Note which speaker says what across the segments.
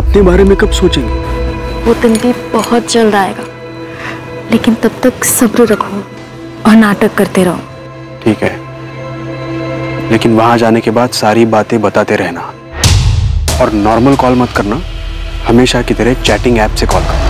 Speaker 1: अपने बारे में कब सोचेंगे?
Speaker 2: वो दिन भी बहुत जल्द आएगा। लेकिन तब तक सब्र रखो और नाटक करते रहो।
Speaker 1: ठीक है। लेकिन वहाँ जाने के बाद सारी बातें बताते रहना। और नॉर्मल कॉल मत करना। हमेशा की तरह चैटिंग ऐप से कॉल करना।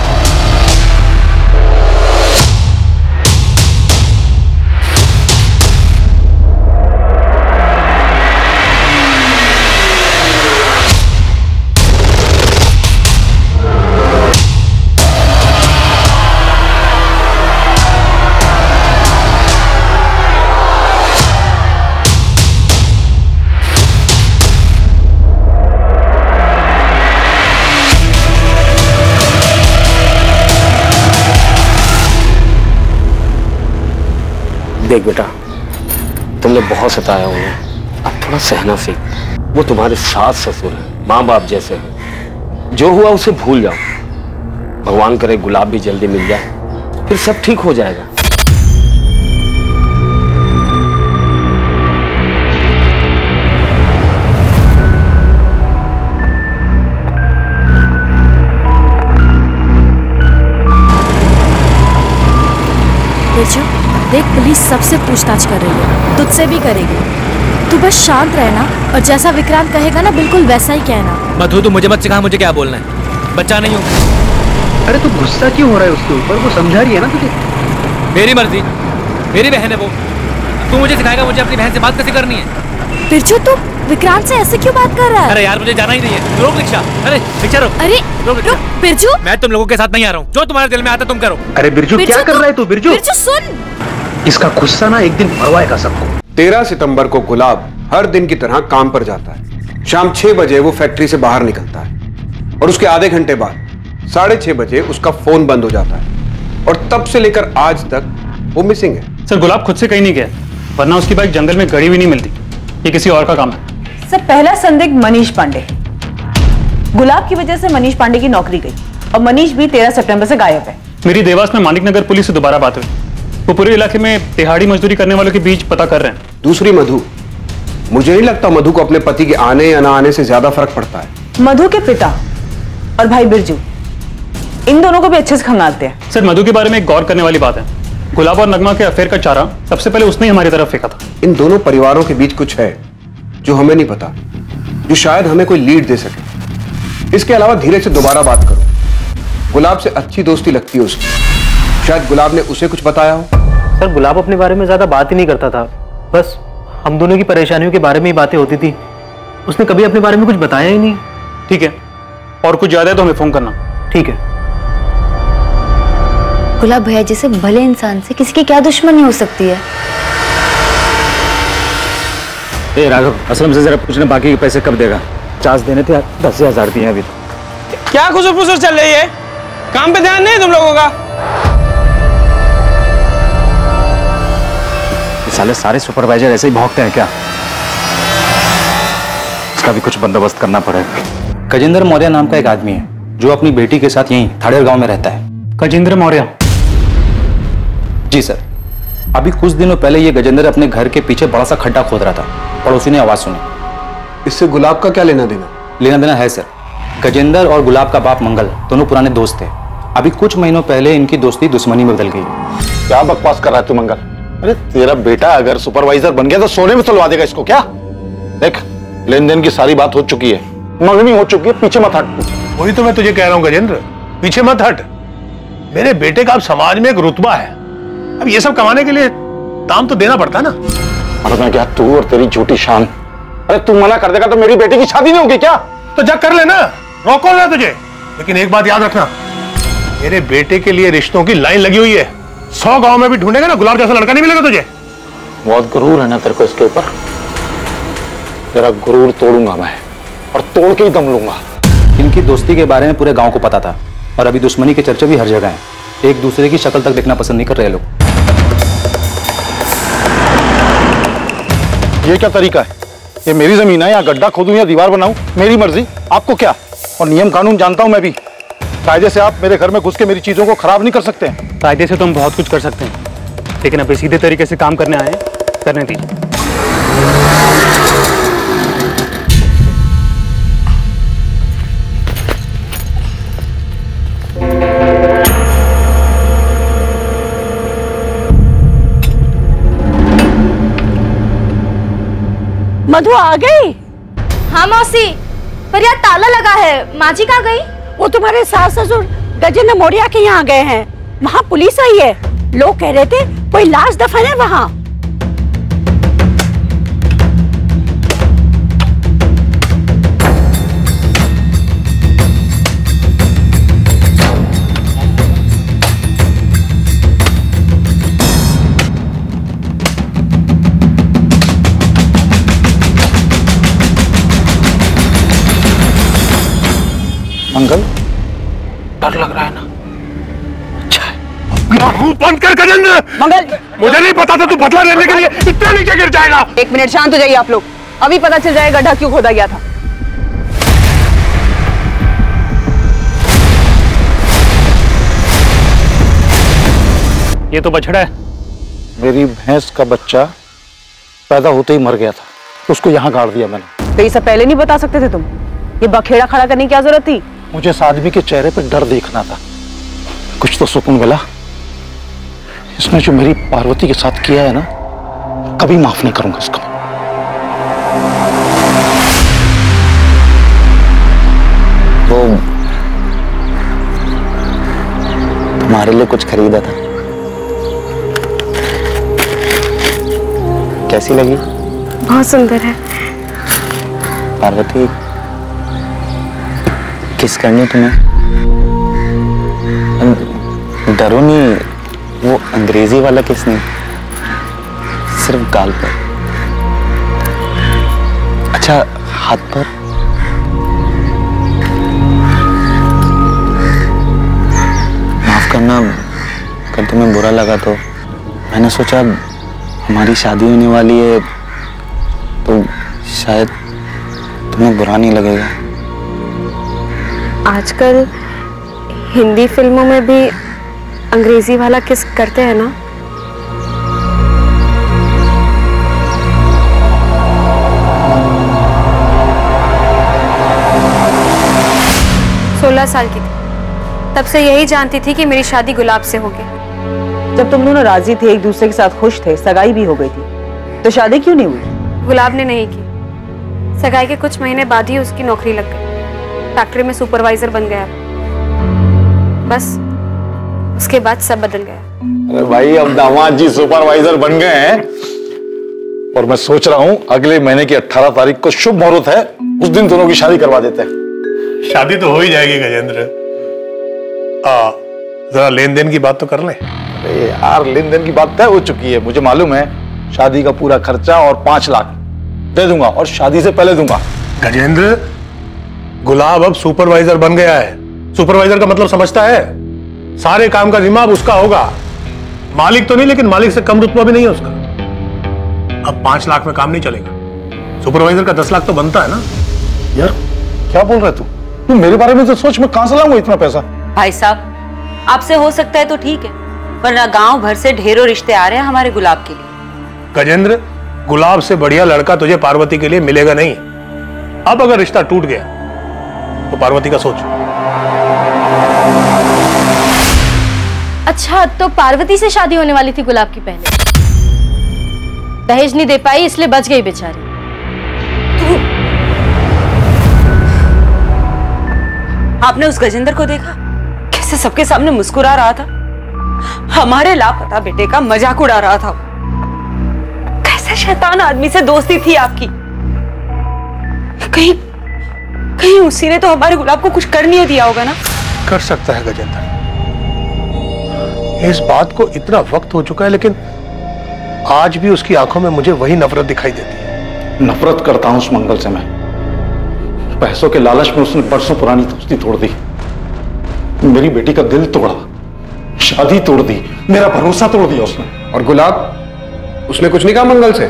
Speaker 3: देख बेटा तुमने बहुत सताया उन्हें अब थोड़ा सहना सीख। वो तुम्हारे सास ससुर हैं माँ बाप जैसे हैं। जो हुआ उसे भूल जाओ। भगवान करे गुलाब भी जल्दी मिल जाए, फिर सब ठीक हो जाएगा।
Speaker 2: सबसे पूछताछ कर रही है तुझसे भी करेगी। तू बस शांत रहना और जैसा विक्रांत कहेगा ना बिल्कुल वैसा ही कहना।
Speaker 4: मधु तू मुझे मत सिखा मुझे क्या बोलना है? बच्चा नहीं हूँ।
Speaker 5: अरे तू गुस्सा क्यों हो रहा है उसके ऊपर? वो समझा रही है ना तुझे?
Speaker 4: मेरी मर्ज़ी। मेरी बहन है वो। तू मुझे सिखाएगा मुझे अपनी बहन से बात कैसे करनी है?
Speaker 2: बिरजू तू विक्रांत से ऐसे क्यों बात कर रहा है?
Speaker 4: अरे यार मुझे जाना ही नहीं है। रोक रिक्शा। अरे रिक्शा रोक।
Speaker 2: अरे
Speaker 4: रोक रिक्शा।
Speaker 2: रुक बिरजू।
Speaker 4: मैं तुम लोगों के साथ नहीं आ रहा हूँ। जो तुम्हारे दिल में आता तुम करो।
Speaker 5: अरे बिरजू क्या कर रहा है तू बिरजू?
Speaker 2: बिरजू सुन।
Speaker 5: इसका गुस्सा ना एक दिन भरवाएगा सबको।
Speaker 1: तेरह सितंबर को गुलाब हर दिन की तरह काम पर जाता है। शाम छह बजे वो फैक्ट्री से बाहर निकलता है और उसके आधे घंटे बाद साढ़े छह बजे उसका फ़ोन बंद हो जाता है। और तब से लेकर आज तक वो मिसिंग है।
Speaker 6: सर गुलाब खुद से कहीं नहीं गया वरना उसकी बाइक जंगल में गड़ी भी नहीं मिलती। ये किसी और का काम है।
Speaker 7: सर पहला संदिग्ध मनीष पांडे। गुलाब की वजह से मनीष पांडे की नौकरी गई और मनीष भी तेरह सितंबर से गायब है।
Speaker 6: मेरी देवास में मानिक नगर पुलिस से दोबारा बात हुई। वो पूरे इलाके में तिहाड़ी मजदूरी करने वालों के बीच पता कर रहे हैं।
Speaker 1: दूसरी मधु। मुझे नहीं लगता मधु को अपने पति के आने या ना आने से ज़्यादा फ़र्क पड़ता है।
Speaker 7: मधु के पिता और भाई बिरजू इन दोनों को भी अच्छे से खंगालते हैं।
Speaker 6: सर मधु के बारे में एक गौर करने वाली बात है। गुलाब और नगमा के अफेयर का चारा सबसे पहले उसने हमारी तरफ़ फेंका था।
Speaker 1: इन दोनों परिवारों के बीच कुछ है जो हमें नहीं पता जो शायद हमें कोई लीड दे सके। इसके अलावा धीरे से दोबारा बात करो। गुलाब से अच्छी दोस्ती लगती है उसकी। शायद गुलाब ने उसे कुछ बताया हो।
Speaker 8: सर गुलाब अपने बारे में ज़्यादा बात ही नहीं करता था। बस हम दोनों की परेशानियों के बारे में ही बातें होती थी। उसने कभी अपने बारे में कुछ बताया ही नहीं।
Speaker 6: ठीक है और कुछ ज़्यादा है तो हमें फ़ोन करना।
Speaker 8: ठीक है।
Speaker 9: गुलाब भैया जैसे भले इंसान से किसी की क्या दुश्मनी हो सकती है?
Speaker 3: ए राघव असलम से जरा पूछना बाकी के पैसे कब देगा? चार्ज देने थे दस हज़ार दिए अभी
Speaker 10: क्या खुसर फुसर चल रही है? काम पे ध्यान नहीं तुम लोगों का?
Speaker 3: साले सारे सुपरवाइजर ऐसे ही भौंकते हैं क्या? इसका भी कुछ बंदोबस्त करना पड़ेगा।
Speaker 11: गजेंद्र मौर्य नाम का एक आदमी है जो अपनी बेटी के साथ यहीं थाड़ेर गाँव में रहता है।
Speaker 6: गजेंद्र मौर्य।
Speaker 11: जी सर अभी कुछ दिनों पहले ये गजेंद्र अपने घर के पीछे बड़ा सा खड्डा खोद रहा था। पड़ोसी ने आवाज़ सुनी।
Speaker 1: इससे गुलाब का क्या लेना देना?
Speaker 11: लेना देना है सर। गजेंद्र और गुलाब का बाप मंगल दोनों पुराने दोस्त थे। अभी कुछ महीनों पहले इनकी दोस्ती दुश्मनी में बदल गई।
Speaker 12: क्या बकवास कर रहा है तू मंगल? अरे तेरा बेटा अगर सुपरवाइजर बन गया तो सोने में तुलवा देगा इसको क्या? देख लेन देन की सारी बात हो चुकी है। मंगनी हो चुकी है पीछे मत हट।
Speaker 13: वही तो मैं तुझे कह रहा हूँ गजेंद्र। पीछे मत हट। मेरे बेटे का अब समाज में एक रुतबा है। अब ये सब कमाने के लिए दाम तो देना पड़ता है ना।
Speaker 12: और मैं क्या तू और तेरी झूठी शान। अरे तू मना कर देगा तो मेरी बेटी की शादी नहीं होगी क्या?
Speaker 13: तो जग कर लेना रोको ना तुझे। लेकिन एक बात याद रखना मेरे बेटे के लिए रिश्तों की लाइन लगी हुई है। सौ गाँव में भी ढूंढेगा ना गुलाब जैसा लड़का नहीं मिलेगा तुझे।
Speaker 12: बहुत गुरूर है ना तेरे को इसके ऊपर। तेरा गुरूर तोड़ूँगा मैं और तोड़ के ही दम लूँगा।
Speaker 11: इनकी दोस्ती के बारे में पूरे गाँव को पता था और अभी दुश्मनी के चर्चे भी हर जगह हैं। एक दूसरे की शक्ल तक देखना पसंद नहीं कर रहे लोग।
Speaker 12: ये क्या तरीका है? ये मेरी ज़मीन है या गड्ढा खोदूं या दीवार बनाऊँ? मेरी मर्ज़ी आपको क्या? और नियम कानून जानता हूँ मैं भी। कायदे से आप मेरे घर में घुस के मेरी चीज़ों को खराब नहीं कर सकते। हैं
Speaker 6: कायदे से तो हम बहुत कुछ कर सकते हैं। लेकिन अब सीधे तरीके से काम करने आए करने दीजिए।
Speaker 14: मधु आ गई?
Speaker 2: हाँ मौसी। पर यार ताला लगा है। माजी कहाँ गई?
Speaker 14: वो तुम्हारे सास ससुर गजेंद्र मौर्या के यहाँ गए हैं। वहाँ पुलिस आई है। लोग कह रहे थे, कोई लाश दफन है वहाँ।
Speaker 12: मंगल?
Speaker 13: डर लग रहा है ना। बंद कर गजेंद्र।
Speaker 7: मंगल!
Speaker 13: मुझे नहीं पता था तू बदला लेने के लिए इतना नीचे गिर जाएगा।
Speaker 7: एक मिनट शांत हो जाइए आप लोग। अभी पता चल जाएगा गड्ढा क्यों खोदा गया था।
Speaker 6: ये तो बछड़ा है।
Speaker 12: मेरी भैंस का बच्चा पैदा होते ही मर गया था। उसको यहाँ गाड़ दिया मैंने।
Speaker 7: तो ये सब पहले नहीं बता सकते थे तुम? ये बखेड़ा खड़ा करने की क्या ज़रूरत थी?
Speaker 12: मुझे इस आदमी के चेहरे पर डर देखना था। कुछ तो सुकून मिला। इसने जो मेरी पार्वती के साथ किया है ना कभी माफ़ नहीं करूँगा इसको।
Speaker 15: वो तुम्हारे लिए कुछ खरीदा था? कैसी लगी?
Speaker 16: बहुत सुंदर है।
Speaker 15: पार्वती किस करनी तुम्हें? अं, डरो नहीं वो अंग्रेज़ी वाला किस नहीं? सिर्फ़ गाल पर। अच्छा हाथ पर? माफ़ करना अगर तुम्हें बुरा लगा तो। मैंने सोचा हमारी शादी होने वाली है तो शायद तुम्हें बुरा नहीं लगेगा।
Speaker 16: आजकल हिंदी फ़िल्मों में भी अंग्रेज़ी वाला किस करते हैं ना? सोलह साल की थी। तब से यही जानती थी कि मेरी शादी गुलाब से होगी।
Speaker 7: जब तुम दोनों राज़ी थे एक दूसरे के साथ खुश थे सगाई भी हो गई थी तो शादी क्यों नहीं हुई?
Speaker 16: गुलाब ने नहीं की। सगाई के कुछ महीने बाद ही उसकी नौकरी लग गई। फैक्ट्री में सुपरवाइजर बन गया। बस उसके बाद सब बदल गया।
Speaker 12: अरे भाई अब दामाद जी सुपरवाइजर बन गए हैं। और मैं सोच रहा हूँ अगले महीने की 18 तारीख को शुभ मुहूर्त है उस दिन दोनों की शादी करवा देते हैं।
Speaker 13: शादी तो हो ही जाएगी गजेंद्र। आ, जरा लेन देन की बात तो कर ले।
Speaker 12: अरे यार लेन देन की बात तय हो चुकी है मुझे मालूम है शादी का पूरा खर्चा और पाँच लाख दे दूँगा और शादी से पहले दूँगा।
Speaker 13: गजेंद्र गुलाब अब सुपरवाइजर बन गया है। सुपरवाइजर का मतलब समझता है? सारे काम का जिम्मा अब उसका होगा। मालिक तो नहीं लेकिन मालिक से कम रुतबा भी नहीं है उसका। अब पाँच लाख में काम नहीं चलेगा। सुपरवाइजर का दस लाख तो बनता है ना?
Speaker 12: यार क्या बोल रहे तू? तू मेरे बारे में तो सोच मैं कहाँ से लाऊँगा इतना पैसा?
Speaker 17: भाई साहब आपसे हो सकता है तो ठीक है वरना गाँव भर से ढेरों रिश्ते आ रहे हैं हमारे गुलाब के लिए।
Speaker 13: गजेंद्र गुलाब से बढ़िया लड़का तुझे पार्वती के लिए मिलेगा नहीं। अब अगर रिश्ता टूट गया तो पार्वती का सोच।
Speaker 2: अच्छा तो पार्वती से शादी होने वाली थी गुलाब की पहले। दहेज नहीं दे पाई इसलिए बच गई बेचारी।
Speaker 17: आपने उस गजेंद्र को देखा? कैसे सबके सामने मुस्कुरा रहा था? हमारे लापता बेटे का मज़ाक उड़ा रहा था कैसे शैतान आदमी से दोस्ती थी आपकी? कहीं कहीं उसी ने तो हमारे गुलाब को कुछ कर नहीं दिया होगा ना?
Speaker 13: कर सकता है गजेंद्र। इस बात को इतना वक्त हो चुका है लेकिन आज भी उसकी आँखों में मुझे वही नफरत दिखाई देती है।
Speaker 12: नफरत करता हूँ उस मंगल से मैं। पैसों के लालच में उसने बरसों पुरानी दोस्ती तोड़ दी। मेरी बेटी का दिल तोड़ा शादी तोड़ दी मेरा भरोसा तोड़ दिया उसने।
Speaker 1: और गुलाब उसने कुछ नहीं कहा मंगल से?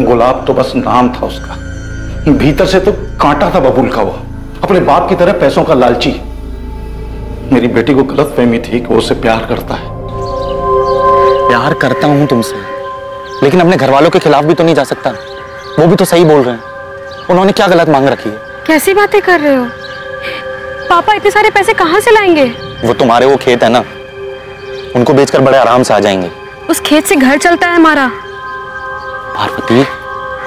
Speaker 12: गुलाब तो बस नाम था उसका। भीतर से तो कांटा था बबूल का वो। अपने बाप की तरह पैसों का लालची। मेरी बेटी को गलत फहमी थी कि वो उसे प्यार करता है।
Speaker 15: प्यार करता हूँ तुमसे लेकिन अपने घर वालों के खिलाफ भी तो नहीं जा सकता। वो भी तो सही बोल रहे हैं। उन्होंने क्या गलत मांग रखी है?
Speaker 16: कैसी बातें कर रहे हो? पापा इतने सारे पैसे कहाँ से लाएँगे?
Speaker 15: वो तुम्हारे वो खेत है ना? उनको बेचकर बड़े आराम से आ जाएँगे।
Speaker 16: उस खेत से घर चलता है हमारा।
Speaker 15: पार्वती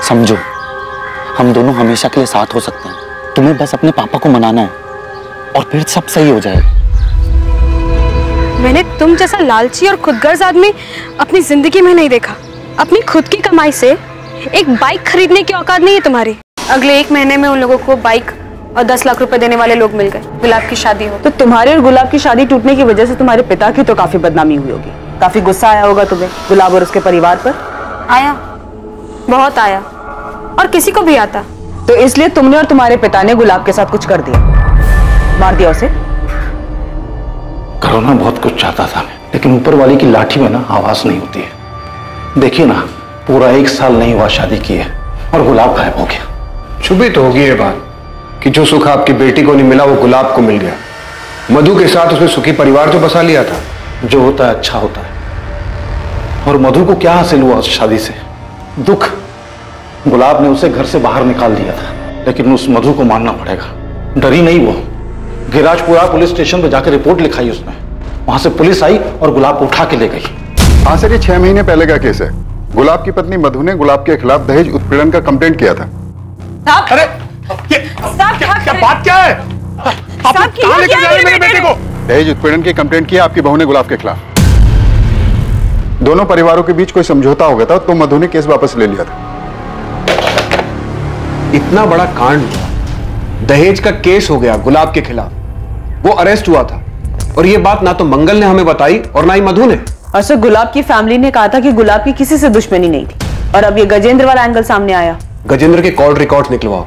Speaker 15: समझो हम दोनों हमेशा के लिए साथ हो सकते हैं। तुम्हें बस अपने पापा को मनाना है और फिर सब सही हो जाएगा
Speaker 16: मैंने तुम जैसा लालची और खुदगर्ज आदमी अपनी ज़िंदगी में नहीं देखा। अपनी खुद की कमाई से एक बाइक खरीदने की औकात नहीं है तुम्हारी। अगले एक महीने में उन लोगों को बाइक और दस लाख रुपए देने वाले लोग मिल गए। गुलाब की शादी हो।
Speaker 7: तो तुम्हारे और गुलाब की शादी टूटने की वजह से तुम्हारे पिता की तो काफ़ी बदनामी हुई होगी। काफ़ी गुस्सा आया होगा तुम्हें गुलाब और उसके परिवार पर।
Speaker 16: आया। बहुत आया। और किसी को भी आता।
Speaker 7: तो इसलिए तुमने और तुम्हारे पिता ने गुलाब के साथ कुछ कर दिया। मार दिया उसे।
Speaker 12: करना बहुत कुछ चाहता था मैं लेकिन ऊपर वाली की लाठी में ना आवाज़ नहीं होती है। देखिए ना पूरा एक साल नहीं हुआ शादी की है और गुलाब गायब हो गया।
Speaker 1: छुपी तो होगी ये बात कि जो सुख आपकी बेटी को नहीं मिला वो गुलाब को मिल गया। मधु के साथ उसने सुखी परिवार तो बसा लिया था।
Speaker 12: जो होता है अच्छा होता है। और मधु को क्या हासिल हुआ उस शादी से? दुख। गुलाब ने उसे घर से बाहर निकाल दिया था लेकिन उस मधु को मानना पड़ेगा। डरी नहीं वो। गिराजपुरा पुलिस स्टेशन पर जाकर रिपोर्ट लिखाई उसने। वहाँ से पुलिस आई और गुलाब को उठा के ले गई।
Speaker 18: हाँ सर ये छह महीने पहले का केस है। गुलाब की पत्नी मधु ने गुलाब के खिलाफ दहेज उत्पीड़न का कंप्लेंट किया था।
Speaker 13: अरे! ये, क्या, क्या बात क्या है? आप
Speaker 7: साहब,
Speaker 13: कहाँ
Speaker 7: किया
Speaker 13: लेके
Speaker 7: क्या
Speaker 13: जा रहे मेरे
Speaker 7: मेरे
Speaker 13: बेटे को?
Speaker 18: दहेज उत्पीड़न की कंप्लेंट किया आपकी बहू ने गुलाब के खिलाफ। दोनों परिवारों के बीच कोई समझौता हो गया था तो मधु ने केस वापस ले लिया था।
Speaker 1: इतना बड़ा कांड हुआ दहेज का केस हो गया गुलाब के खिलाफ। वो अरेस्ट हुआ था। और ये बात ना तो मंगल ने हमें बताई और ना ही मधु ने।
Speaker 7: और सर गुलाब की फैमिली ने कहा था कि गुलाब की किसी से दुश्मनी नहीं थी। और अब ये गजेंद्र वाला एंगल सामने आया।
Speaker 1: गजेंद्र के कॉल रिकॉर्ड्स निकलवाओ।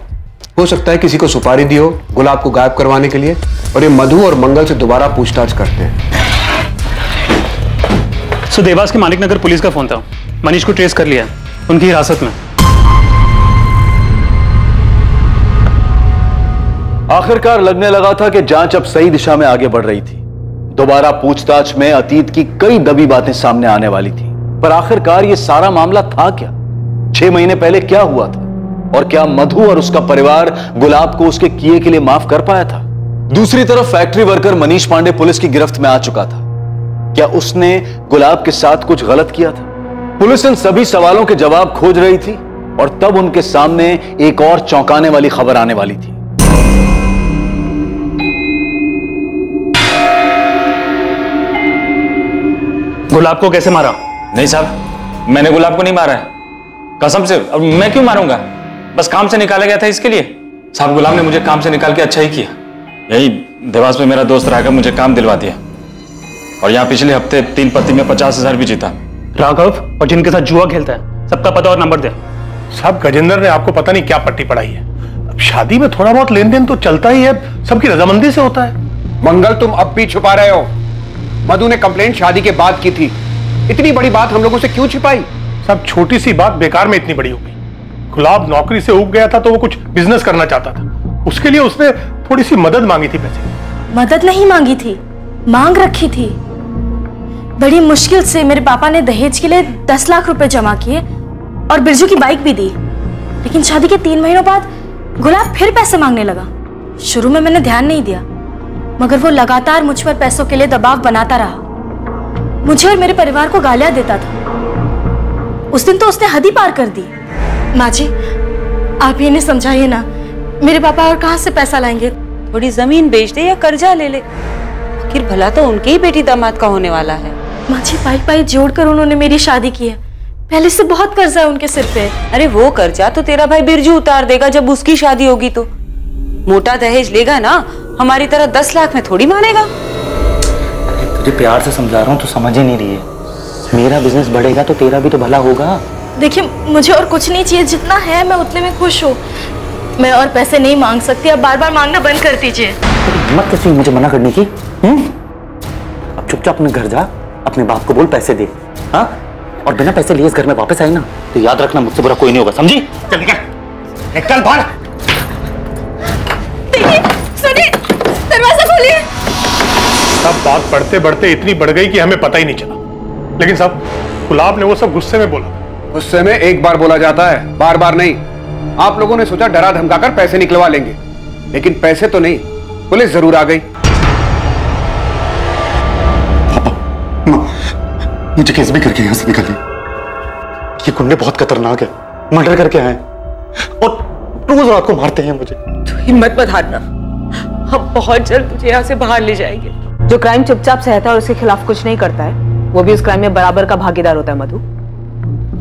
Speaker 1: हो सकता है किसी को सुपारी दी हो गुलाब को गायब करवाने के लिए और ये मधु और मंगल से दोबारा पूछताछ करते हैं।
Speaker 6: सो देवास के मालिक नगर पुलिस का फ़ोन था। मनीष को ट्रेस कर लिया। उनकी हिरासत में।
Speaker 19: आखिरकार लगने लगा था कि जाँच अब सही दिशा में आगे बढ़ रही थी। दोबारा पूछताछ में अतीत की कई दबी बातें सामने आने वाली थी। पर आखिरकार यह सारा मामला था क्या? छह महीने पहले क्या हुआ था? और क्या मधु और उसका परिवार गुलाब को उसके किए के लिए माफ़ कर पाया था? दूसरी तरफ़ factory worker Manish Pandey police की गिरफ्त में आ चुका था। क्या उसने गुलाब के साथ कुछ गलत किया था? पुलिस इन सभी सवालों के जवाब खोज रही थी और तब उनके सामने एक और चौंकाने वाली खबर आने वाली थी।
Speaker 6: गुलाब को कैसे मारा?
Speaker 11: नहीं साहब मैंने गुलाब को नहीं मारा है। कसम से अब मैं क्यों मारूँगा? बस काम से निकाला गया था इसके लिए। साहब गुलाब ने मुझे काम से निकाल के अच्छा ही किया। यही देवास में मेरा दोस्त रहकर मुझे काम दिलवा दिया। और यहाँ पिछले हफ़्ते तीन पत्ती में पचास हज़ार भी जीता।
Speaker 6: राघव और जिनके साथ जुआ खेलता है सबका पता और नंबर दे।
Speaker 13: साहब गजेंद्र ने आपको पता नहीं क्या पट्टी पढ़ाई है। अब शादी में थोड़ा बहुत लेन देन तो चलता ही है सबकी रजामंदी से होता है।
Speaker 1: मंगल तुम अब भी छुपा रहे हो। मधु ने कंप्लेंट शादी के बाद की थी। इतनी बड़ी बात हम लोगों से क्यों छिपाई?
Speaker 13: सब छोटी सी बात बेकार में इतनी बड़ी हो गई। गुलाब नौकरी से उग गया था तो वो कुछ बिज़नेस करना चाहता था। उसके लिए उसने थोड़ी सी मदद मांगी थी पैसे।
Speaker 2: मदद नहीं मांगी थी मांग रखी थी। बड़ी मुश्किल से मेरे पापा ने दहेज के लिए दस लाख रुपए जमा किए और बिरजू की बाइक भी दी। लेकिन शादी के तीन महीनों बाद गुलाब फिर पैसे मांगने लगा। शुरू में मैंने ध्यान नहीं दिया। मगर वो लगातार मुझ पर पैसों के लिए दबाव बनाता रहा। मुझे और मेरे परिवार को गालियाँ देता था। उस दिन तो उसने हद ही पार कर दी। माँ जी आप ये नहीं समझाइए ना मेरे पापा और कहाँ से पैसा लाएँगे?
Speaker 17: थोड़ी ज़मीन बेच दे या कर्जा ले ले। आखिर भला तो उनके ही बेटी दामाद का होने वाला है।
Speaker 2: माँ जी पाई पाई जोड़कर उन्होंने मेरी शादी की है। पहले से बहुत कर्जा है उनके सिर पे।
Speaker 17: अरे वो कर्जा तो तेरा भाई बिरजू उतार देगा जब उसकी शादी होगी तो। मोटा दहेज लेगा ना हमारी तरह दस लाख में थोड़ी मानेगा।
Speaker 15: तुझे प्यार से समझा रहा हूँ तो समझ ही नहीं रही है। मेरा बिज़नेस बढ़ेगा तो तेरा भी तो भला होगा।
Speaker 2: देखिए मुझे और कुछ नहीं चाहिए जितना है मैं उतने में खुश हूँ। मैं और पैसे नहीं मांग सकती अब बार बार मांगना बंद कर दीजिए।
Speaker 15: हिम्मत कैसी मुझे मना करने की हम्म? अब चुपचाप अपने घर जा अपने बाप को बोल पैसे दे हाँ? और बिना पैसे लिए इस घर में वापस आई ना तो याद रखना मुझसे बुरा कोई नहीं होगा समझी?
Speaker 13: चल निकल। निकल बाहर। सब बात बढ़ते बढ़ते इतनी बढ़ गई कि हमें पता ही नहीं चला। लेकिन साहब गुलाब ने वो सब गुस्से में बोला।
Speaker 1: गुस्से में एक बार बोला जाता है बार बार नहीं। आप लोगों ने सोचा डरा धमकाकर पैसे निकलवा लेंगे लेकिन पैसे तो नहीं पुलिस ज़रूर आ गई।
Speaker 18: मुझे केस भी करके यहाँ से निकालिए ये गुंडे बहुत खतरनाक है मर्डर करके आए और
Speaker 10: रोज रात को मारते हैं मुझे।
Speaker 17: तू हिम्मत मत हारना। हम बहुत जल्द तुझे यहाँ से बाहर ले जाएँगे।
Speaker 7: जो क्राइम चुपचाप सहता है और उसके खिलाफ कुछ नहीं करता है वो भी उस क्राइम में बराबर का भागीदार होता है मधु।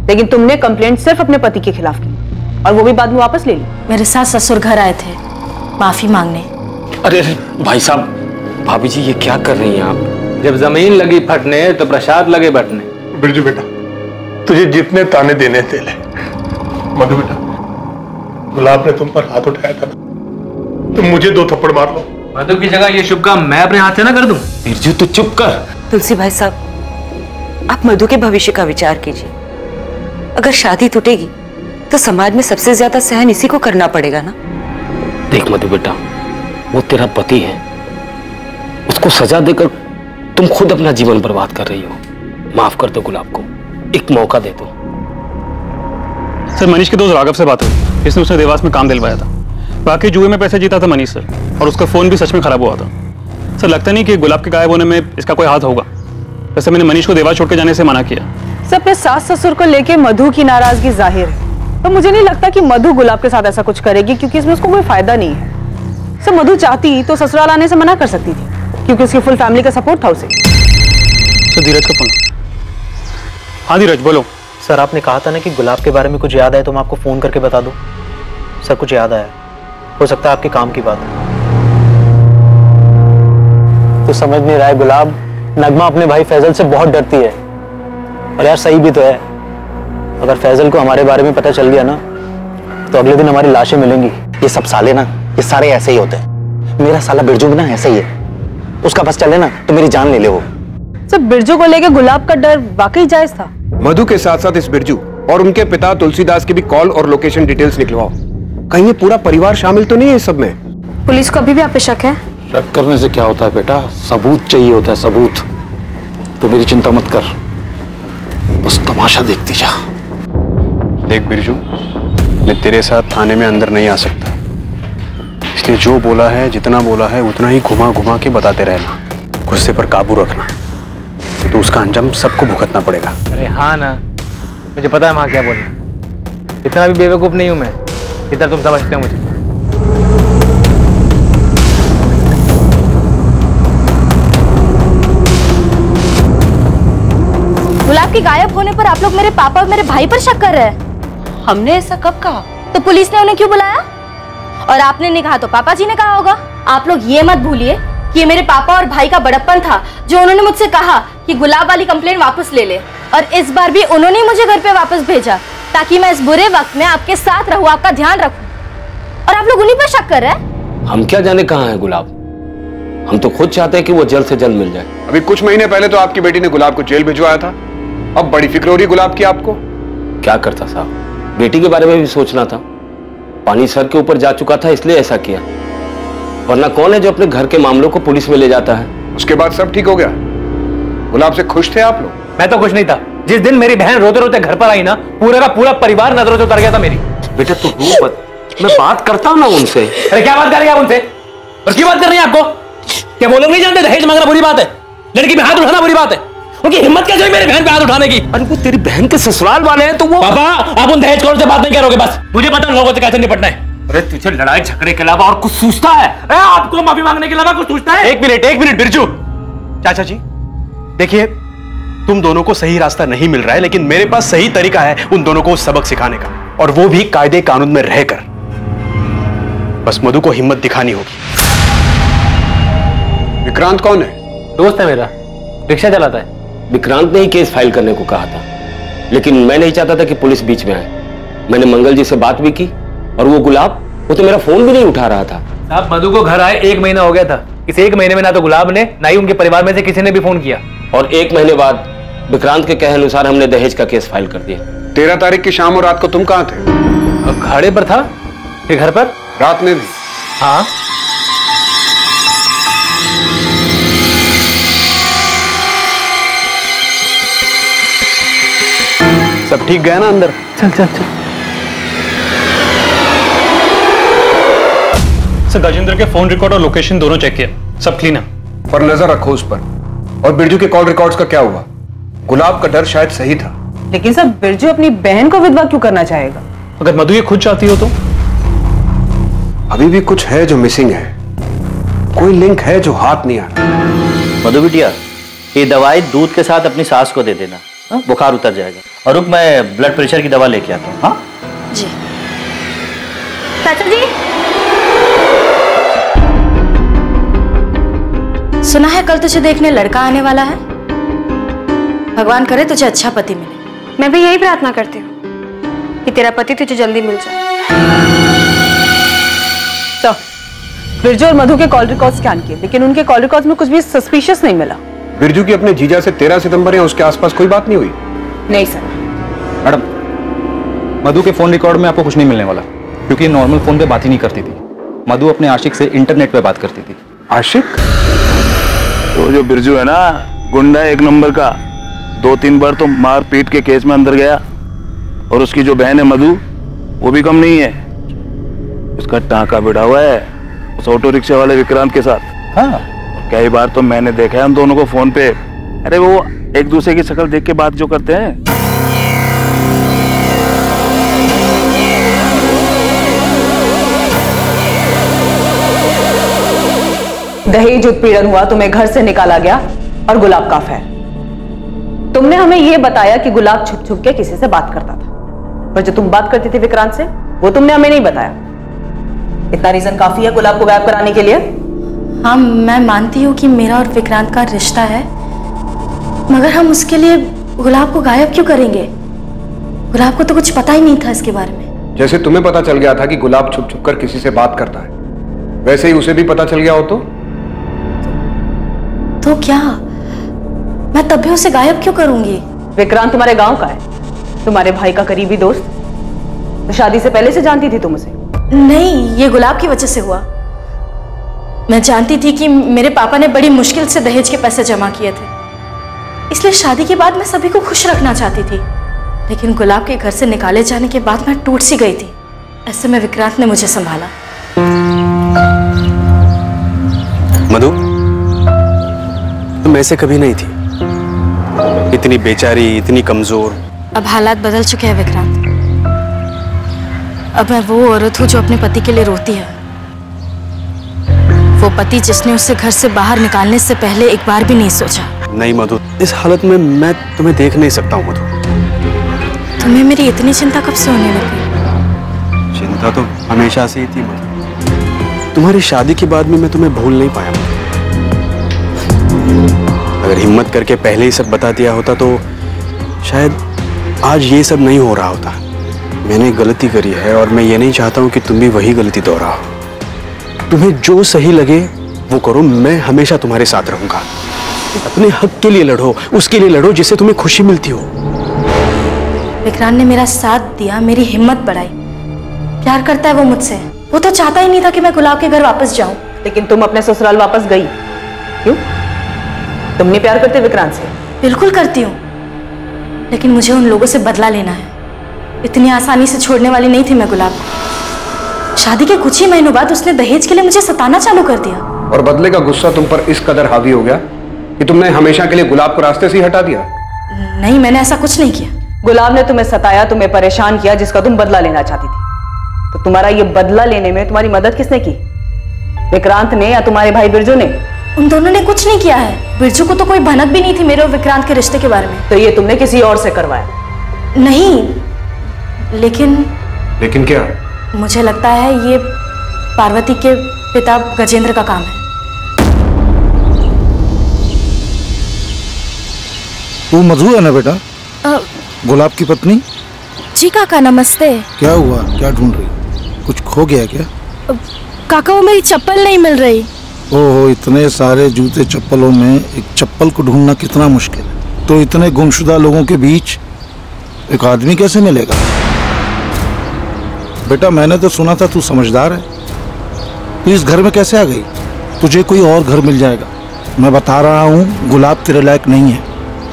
Speaker 7: लेकिन तुमने कंप्लेंट सिर्फ़ अपने पति के खिलाफ की और वो भी बाद में वापस ले ली।
Speaker 2: मेरे साथ ससुर घर आए थे माफ़ी मांगने।
Speaker 3: अरे अरे भाई साहब भाभी जी ये क्या कर रही हैं आप?
Speaker 5: जब ज़मीन लगी फटने तो प्रसाद लगे बटने।
Speaker 13: बिरजू बेटा तुझे जितने ताने देने थे ले मधु बेटा गुलाब ने तुम पर हाथ उठाया था। तुम मुझे दो थप्पड़ मार लो।
Speaker 5: मधु की जगह ये शुभ काम मैं अपने हाथ से ना कर दूँ?
Speaker 3: बिरजू तू चुप कर।
Speaker 17: तुलसी भाई साहब आप मधु के भविष्य का विचार कीजिए। अगर शादी टूटेगी तो समाज में सबसे ज़्यादा सहन इसी को करना पड़ेगा ना?
Speaker 3: देख मधु बेटा वो तेरा पति है। उसको सजा देकर तुम खुद अपना जीवन बर्बाद कर रही हो। माफ़ कर दो गुलाब को। एक मौका दे दो।
Speaker 5: सर मनीष के दोस्त राघव से बात हुई। इसने उसने देवास में काम दिलवाया था। बाकी जुए में पैसे जीता था मनीष सर और उसका फ़ोन भी सच में खराब हुआ था। सर लगता नहीं कि गुलाब के गायब होने में इसका कोई हाथ होगा। वैसे मैंने मनीष को देवास छोड़ के जाने से मना किया।
Speaker 7: सर अपने सास ससुर को लेके मधु की नाराज़गी ज़ाहिर है। तो मुझे नहीं लगता कि मधु गुलाब के साथ ऐसा कुछ करेगी क्योंकि इसमें उसको कोई फ़ायदा नहीं है। सब मधु चाहती तो ससुराल आने से मना कर सकती थी क्योंकि उसकी फुल फैमिली का सपोर्ट था उसे।
Speaker 5: सर धीरज का फ़ोन। हाँ धीरज बोलो।
Speaker 10: सर आपने कहा था ना कि गुलाब के बारे में कुछ याद है तो मैं आपको फ़ोन करके बता दूँ। सर कुछ याद आया। हो सकता है आपके काम की बात है। तो समझ नहीं रहा है गुलाब नगमा अपने भाई फैजल से बहुत डरती है। और यार सही भी तो है। अगर फैजल को हमारे बारे में पता चल गया ना तो अगले दिन हमारी लाशें मिलेंगी।
Speaker 20: ये सब साले ना ये सारे ऐसे ही होते हैं। मेरा साला बिरजू भी ना ऐसा ही है। उसका बस चले ना तो मेरी जान ले ले वो।
Speaker 7: सब बिरजू को लेके गुलाब का डर वाकई जायज़ था?
Speaker 1: मधु के साथ साथ इस बिरजू और उनके पिता तुलसीदास की भी कॉल और लोकेशन डिटेल्स निकलवाओ। कहीं ये पूरा परिवार शामिल तो नहीं है इस सब में?
Speaker 16: पुलिस को अभी भी आप पे शक है?
Speaker 12: शक करने से क्या होता है बेटा? सबूत चाहिए होता है सबूत। तो मेरी चिंता मत कर। बस तमाशा देखती जा।
Speaker 8: देख बिरजू मैं तेरे साथ थाने में अंदर नहीं आ सकता। इसलिए जो बोला है जितना बोला है उतना ही घुमा घुमा के बताते रहना। गुस्से पर काबू रखना। तो उसका अंजाम सबको भुगतना पड़ेगा।
Speaker 5: अरे हाँ ना मुझे पता है वहाँ क्या बोलना। इतना भी बेवकूफ़ नहीं हूँ मैं। इतना तुम समझते हो मुझे।
Speaker 2: गुलाब के गायब होने पर आप लोग मेरे पापा और मेरे भाई पर शक कर रहे हैं।
Speaker 17: हमने ऐसा कब कहा?
Speaker 2: तो पुलिस ने उन्हें क्यों बुलाया? और आपने नहीं कहा तो पापा जी ने कहा होगा। आप लोग ये मत भूलिए कि ये मेरे पापा और भाई का बड़प्पन था जो उन्होंने मुझसे कहा कि गुलाब वाली कंप्लेन वापस ले ले। और इस बार भी उन्होंने मुझे घर पे वापस भेजा। ताकि मैं इस बुरे वक्त में आपके साथ रहूँ आपका ध्यान रखूँ। और आप लोग उन्हीं पर शक कर रहे हैं?
Speaker 3: हम क्या जाने कहाँ है गुलाब? हम तो खुद चाहते हैं कि वो जल्द से जल्द मिल जाए।
Speaker 1: अभी कुछ महीने पहले तो आपकी बेटी ने गुलाब को जेल भिजवाया था। अब बड़ी फ़िक्र हो रही गुलाब की आपको।
Speaker 3: क्या करता साहब? बेटी के बारे में भी सोचना था। पानी सर के ऊपर जा चुका था इसलिए ऐसा किया। वरना कौन है जो अपने घर के मामलों को पुलिस में ले जाता है?
Speaker 1: उसके बाद सब ठीक हो गया। गुलाब से खुश थे आप लोग?
Speaker 5: मैं तो खुश नहीं था। जिस दिन मेरी बहन रोते रोते घर पर आई ना पूरा का पूरा परिवार नज़रों से उतर गया था मेरी।
Speaker 3: बेटा तू रो मत। मैं बात करता हूँ ना उनसे।
Speaker 5: अरे क्या बात कर रहे हैं आप उनसे? और क्यों बात कर रही हैं आपको? क्या वो लोग नहीं जानते? दहेज मांगना बुरी बात है। लड़की पे हाथ उठाना बुरी बात है। उनकी हिम्मत कैसे हुई मेरी बहन पे हाथ उठाने की?
Speaker 3: अरे वो तेरी बहन के ससुराल वाले हैं तो वो
Speaker 5: पापा आप उन दहेज कौन से बात नहीं करोगे बस। मुझे पता लोगों से कैसे निपटना है।
Speaker 3: अरे तुझे लड़ाई झगड़े के अलावा और कुछ सूझता है?
Speaker 5: अरे आपको माफ़ी मांगने के अलावा कुछ सोचता है?
Speaker 10: एक मिनट एक मिनट बिरजू। चाचा जी देखिए तुम दोनों को सही रास्ता नहीं मिल रहा है लेकिन मेरे पास सही तरीका है उन दोनों को सबक सिखाने का। और वो भी कायदे कानून में रहकर। बस मधु को हिम्मत दिखानी होगी।
Speaker 1: विक्रांत कौन है?
Speaker 5: दोस्त है मेरा। रिक्शा चलाता है।
Speaker 3: विक्रांत ने ही केस फ़ाइल करने को कहा था। लेकिन मैं नहीं चाहता था कि पुलिस बीच में आए। मैंने मंगल जी से बात भी की और वो गुलाब वो तो मेरा फ़ोन भी नहीं उठा रहा था।
Speaker 5: साहब मधु को घर आए एक महीना हो गया था। इस एक महीने में ना तो गुलाब ने ना ही उनके परिवार में से किसी ने भी फ़ोन किया।
Speaker 3: और एक महीने बाद विक्रांत के कहे अनुसार हमने दहेज का केस फ़ाइल कर दिया।
Speaker 1: तेरह तारीख की शाम और रात को तुम कहाँ थे?
Speaker 5: घाड़े पर था? घर पर?
Speaker 1: रात में भी।
Speaker 5: हाँ।
Speaker 8: सब ठीक गया ना अंदर?
Speaker 5: चल चल चल। सर गजेंद्र के फ़ोन रिकॉर्ड और लोकेशन दोनों चेक किया। सब क्लीन है।
Speaker 1: पर नज़र रखो उस पर। और बिरजू के कॉल रिकॉर्ड्स का क्या हुआ? गुलाब का डर शायद सही था।
Speaker 7: लेकिन सब बिरजू अपनी बहन को विधवा क्यों करना चाहेगा?
Speaker 5: अगर मधु ये खुद चाहती हो तो?
Speaker 1: अभी भी कुछ है जो मिसिंग है। कोई लिंक है जो हाथ नहीं आ रहा
Speaker 15: मधु बिटिया ये दवाई दूध के साथ अपनी सास को दे देना। हाँ? बुखार उतर जाएगा। और रुक मैं ब्लड प्रेशर की दवा लेके आता हूँ। हाँ?
Speaker 2: जी। चाचा जी? सुना है कल तुझे देखने लड़का आने वाला है? भगवान करे तुझे अच्छा पति मिले।
Speaker 16: मैं भी यही प्रार्थना करती हूँ कि तेरा पति तुझे जल्दी मिल जाए।
Speaker 7: तो बिरजू और मधु के कॉल रिकॉर्ड स्कैन किए लेकिन उनके कॉल रिकॉर्ड में कुछ भी सस्पिशियस नहीं मिला।
Speaker 1: बिरजू की अपने जीजा से तेरह सितंबर या उसके आसपास कोई बात नहीं हुई?
Speaker 7: नहीं सर
Speaker 12: मैडम मधु के फ़ोन रिकॉर्ड में आपको कुछ नहीं मिलने वाला क्योंकि नॉर्मल फ़ोन पे बात ही नहीं करती थी। मधु अपने आशिक से इंटरनेट पे बात करती थी।
Speaker 1: आशिक?
Speaker 21: तो जो बिरजू है ना गुंडा एक नंबर का दो तीन बार तो मार पीट के केस में अंदर गया। और उसकी जो बहन है मधु वो भी कम नहीं है। उसका टाका बिड़ा हुआ है उस ऑटो रिक्शा वाले विक्रांत के साथ।
Speaker 12: हाँ।
Speaker 21: कई बार तो मैंने देखा है उन दोनों को फ़ोन पे। अरे वो एक दूसरे की शक्ल देख के बात जो करते हैं।
Speaker 7: दहेज उत्पीड़न हुआ तुम्हें घर से निकाला गया और गुलाब का अफेयर तुमने हमें यह बताया कि गुलाब छुप छुप के किसी से बात करता था। पर जो तुम बात करती थी विक्रांत से वो तुमने हमें नहीं बताया। इतना रीजन काफ़ी है गुलाब को गायब कराने के लिए।
Speaker 2: हाँ मैं मानती हूँ कि मेरा और विक्रांत का रिश्ता है। मगर हम उसके लिए गुलाब को गायब क्यों करेंगे? गुलाब को तो कुछ पता ही नहीं था इसके बारे में।
Speaker 1: जैसे तुम्हें पता चल गया था कि गुलाब छुप छुप कर किसी से बात करता है वैसे ही उसे भी पता चल गया हो तो।
Speaker 2: तो क्या? मैं तब भी उसे गायब क्यों करूँगी?
Speaker 7: विक्रांत तुम्हारे गाँव का है। तुम्हारे भाई का करीबी दोस्त। तो शादी से पहले से जानती थी तुम उसे।
Speaker 2: नहीं ये गुलाब की वजह से हुआ। मैं जानती थी कि मेरे पापा ने बड़ी मुश्किल से दहेज के पैसे जमा किए थे। इसलिए शादी के बाद मैं सभी को खुश रखना चाहती थी। लेकिन गुलाब के घर से निकाले जाने के बाद मैं टूट सी गई थी। ऐसे में विक्रांत ने मुझे संभाला।
Speaker 8: मधु? तुम ऐसे कभी नहीं थी। इतनी बेचारी इतनी कमज़ोर।
Speaker 2: अब हालात बदल चुके हैं विक्रांत। अब मैं वो औरत हूँ जो अपने पति के लिए रोती है। वो पति जिसने उसे घर से बाहर निकालने से पहले एक बार भी नहीं सोचा।
Speaker 8: नहीं मधु इस हालत में मैं तुम्हें देख नहीं सकता हूँ मधु।
Speaker 2: तुम्हें मेरी इतनी चिंता कब से होने लगी?
Speaker 8: चिंता तो हमेशा से ही थी मधु। तुम्हारी शादी के बाद में मैं तुम्हें भूल नहीं पाया मधु। अगर हिम्मत करके पहले ही सब बता दिया होता तो शायद आज ये सब नहीं हो रहा होता। मैंने गलती करी है और मैं ये नहीं चाहता हूँ कि तुम भी वही गलती दोहराओ। तुम्हें जो सही लगे वो करो। मैं हमेशा तुम्हारे साथ रहूँगा। अपने हक के लिए लड़ो उसके लिए लड़ो जिससे तुम्हें खुशी मिलती हो।
Speaker 2: विक्रांत ने मेरा साथ दिया मेरी हिम्मत बढ़ाई। प्यार करता है वो मुझसे। वो तो चाहता ही नहीं था कि मैं गुलाब के घर वापस जाऊँ।
Speaker 7: लेकिन तुम अपने ससुराल वापस गई। क्यों? तुम नहीं प्यार करते विक्रांत से?
Speaker 2: बिल्कुल करती हूँ। लेकिन मुझे उन लोगों से बदला लेना है। इतनी आसानी से छोड़ने वाली नहीं थी मैं गुलाब को। शादी के कुछ ही महीनों बाद उसने दहेज के लिए मुझे सताना चालू कर दिया।
Speaker 1: और बदले का गुस्सा तुम पर इस कदर हावी हो गया कि तुमने हमेशा के लिए गुलाब को रास्ते से ही हटा दिया।
Speaker 2: नहीं मैंने ऐसा कुछ नहीं किया।
Speaker 7: गुलाब ने तुम्हें सताया तुम्हें परेशान किया जिसका तुम बदला लेना चाहती थी। तो तुम्हारा ये बदला लेने में तुम्हारी मदद किसने की? विक्रांत ने या तुम्हारे भाई बिरजू ने?
Speaker 2: उन दोनों ने कुछ नहीं किया है। बिरजू को तो कोई भनक भी नहीं थी मेरे और विक्रांत के रिश्ते के बारे में।
Speaker 7: तो ये तुमने किसी और से करवाया?
Speaker 2: नहीं लेकिन
Speaker 1: लेकिन क्या?
Speaker 2: मुझे लगता है ये पार्वती के पिता गजेंद्र का काम है।
Speaker 22: तू मधु है ना बेटा?
Speaker 2: अ,
Speaker 22: गुलाब की पत्नी?
Speaker 2: जी काका नमस्ते।
Speaker 22: क्या हुआ? क्या ढूंढ रही? कुछ खो गया क्या?
Speaker 2: काका वो मेरी चप्पल नहीं मिल रही।
Speaker 22: ओहो, इतने सारे जूते चप्पलों में एक चप्पल को ढूंढना कितना मुश्किल है। तो इतने गुमशुदा लोगों के बीच एक आदमी कैसे मिलेगा? बेटा, मैंने तो सुना था तू समझदार है। तू इस घर में कैसे आ गई? तुझे कोई और घर मिल जाएगा। मैं बता रहा हूँ, गुलाब तेरे लायक नहीं है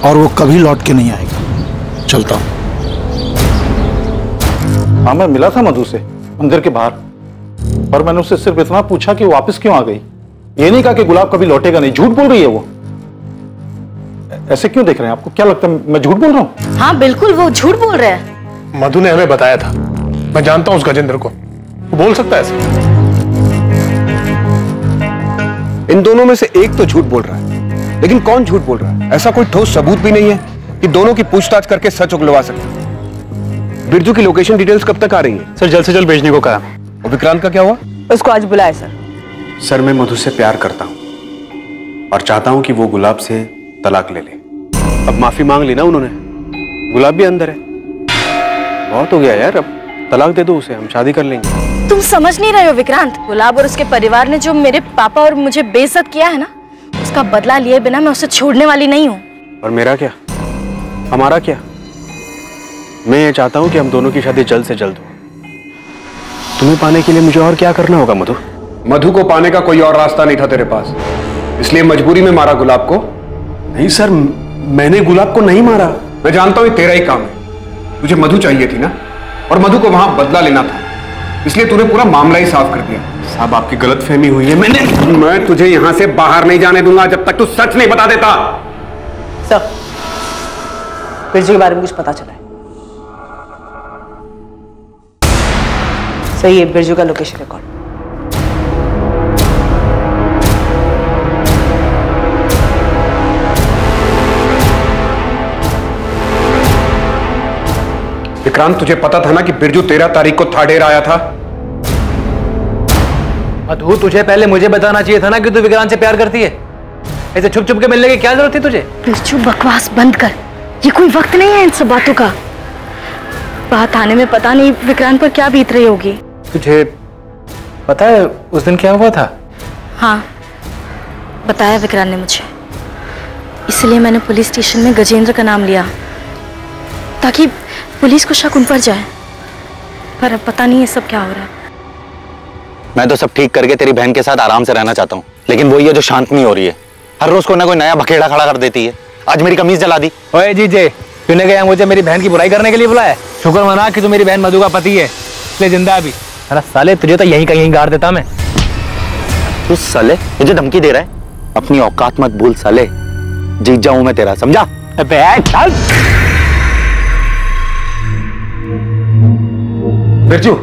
Speaker 22: और वो कभी लौट के नहीं आएगा। चलता हूँ।
Speaker 12: हाँ मैं मिला था मधु से, मंदिर के बाहर। पर मैंने उससे सिर्फ़ इतना पूछा कि वापस क्यों आ गई? ये नहीं कहा कि गुलाब कभी लौटेगा नहीं। झूठ बोल रही है वो। ऐसे क्यों देख रहे हैं? आपको क्या लगता है मैं झूठ बोल रहा हूँ?
Speaker 2: हाँ बिल्कुल वो झूठ बोल रहे हैं।
Speaker 13: मधु ने हमें बताया था। मैं जानता हूँ उस गजेंद्र को। बोल सकता है ऐसे।
Speaker 1: इन दोनों में से एक तो झूठ बोल रहा है। लेकिन कौन झूठ बोल रहा है? ऐसा कोई ठोस सबूत भी नहीं है कि दोनों की पूछताछ करके सच उगलवा सकते बिरजू की लोकेशन डिटेल्स कब तक आ रही है?
Speaker 6: सर जल्द से जल्द भेजने को कहा।
Speaker 1: और विक्रांत का क्या हुआ?
Speaker 7: उसको आज बुलाए सर।
Speaker 8: सर मैं मधु से प्यार करता हूँ और चाहता हूँ कि वो गुलाब से तलाक ले ले। अब माफ़ी मांग ली ना उन्होंने। गुलाब भी अंदर है। बहुत हो गया यार अब तलाक दे दो उसे हम शादी कर लेंगे।
Speaker 2: तुम समझ नहीं रहे हो विक्रांत। गुलाब और उसके परिवार ने जो मेरे पापा और मुझे बेइज्जत किया है ना उसका बदला लिए बिना मैं उसे छोड़ने वाली नहीं हूँ।
Speaker 8: और मेरा क्या? हमारा क्या? मैं ये चाहता हूँ कि हम दोनों की शादी जल्द से जल्द हो। तुम्हें पाने के लिए मुझे और क्या करना होगा मधु?
Speaker 1: मधु को पाने का कोई और रास्ता नहीं था तेरे पास। इसलिए मजबूरी में मारा गुलाब को।
Speaker 8: नहीं सर मैंने गुलाब को नहीं मारा।
Speaker 1: मैं जानता हूँ तेरा ही काम है। तुझे मधु चाहिए थी ना? और मधु को वहाँ बदला लेना था। इसलिए तूने पूरा मामला ही साफ़ कर दिया।
Speaker 8: साहब आपकी गलत फहमी हुई है। मैंने
Speaker 1: मैं तुझे यहाँ से बाहर नहीं जाने दूँगा जब तक तू सच नहीं बता देता।
Speaker 7: सर बिरजू के बारे में कुछ पता चला है। सही है बिरजू का लोकेशन रिकॉर्ड
Speaker 1: विक्रांत तुझे पता था ना कि बिरजू तेरह तारीख को थाडेर आया था?
Speaker 5: मधु तुझे पहले मुझे बताना चाहिए था ना कि तू विक्रांत से प्यार करती है? ऐसे छुप छुप के मिलने की क्या ज़रूरत थी तुझे?
Speaker 2: बिरजू बकवास बंद कर। ये कोई वक्त नहीं है इन सब बातों का। बात आने में पता नहीं विक्रांत पर क्या बीत रही होगी।
Speaker 5: तुझे पता है उस दिन क्या हुआ था?
Speaker 2: हाँ बताया विक्रांत ने मुझे। इसलिए मैंने पुलिस स्टेशन में गजेंद्र का नाम लिया। ताकि पुलिस को शक उन पर जाए। पर अब पता नहीं ये सब क्या हो रहा है।
Speaker 15: मैं तो सब ठीक करके तेरी बहन के साथ आराम से रहना चाहता हूँ लेकिन वही है जो शांत नहीं हो रही है। हर रोज कोई ना कोई नया बखेड़ा खड़ा कर देती है। आज मेरी कमीज जला दी।
Speaker 5: ओए जीजे तूने क्या मुझे मेरी बहन की बुराई करने के लिए बुलाया शुक्र मना कि तू मेरी बहन मधु का पति है। इसलिए ज़िंदा अभी। अरे साले तुझे तो यहीं का यहीं गाड़ देता मैं।
Speaker 15: तू साले मुझे धमकी दे रहा है। अपनी औकात मत भूल साले। जीत जाऊँ मैं तेरा समझा?
Speaker 3: बिरजू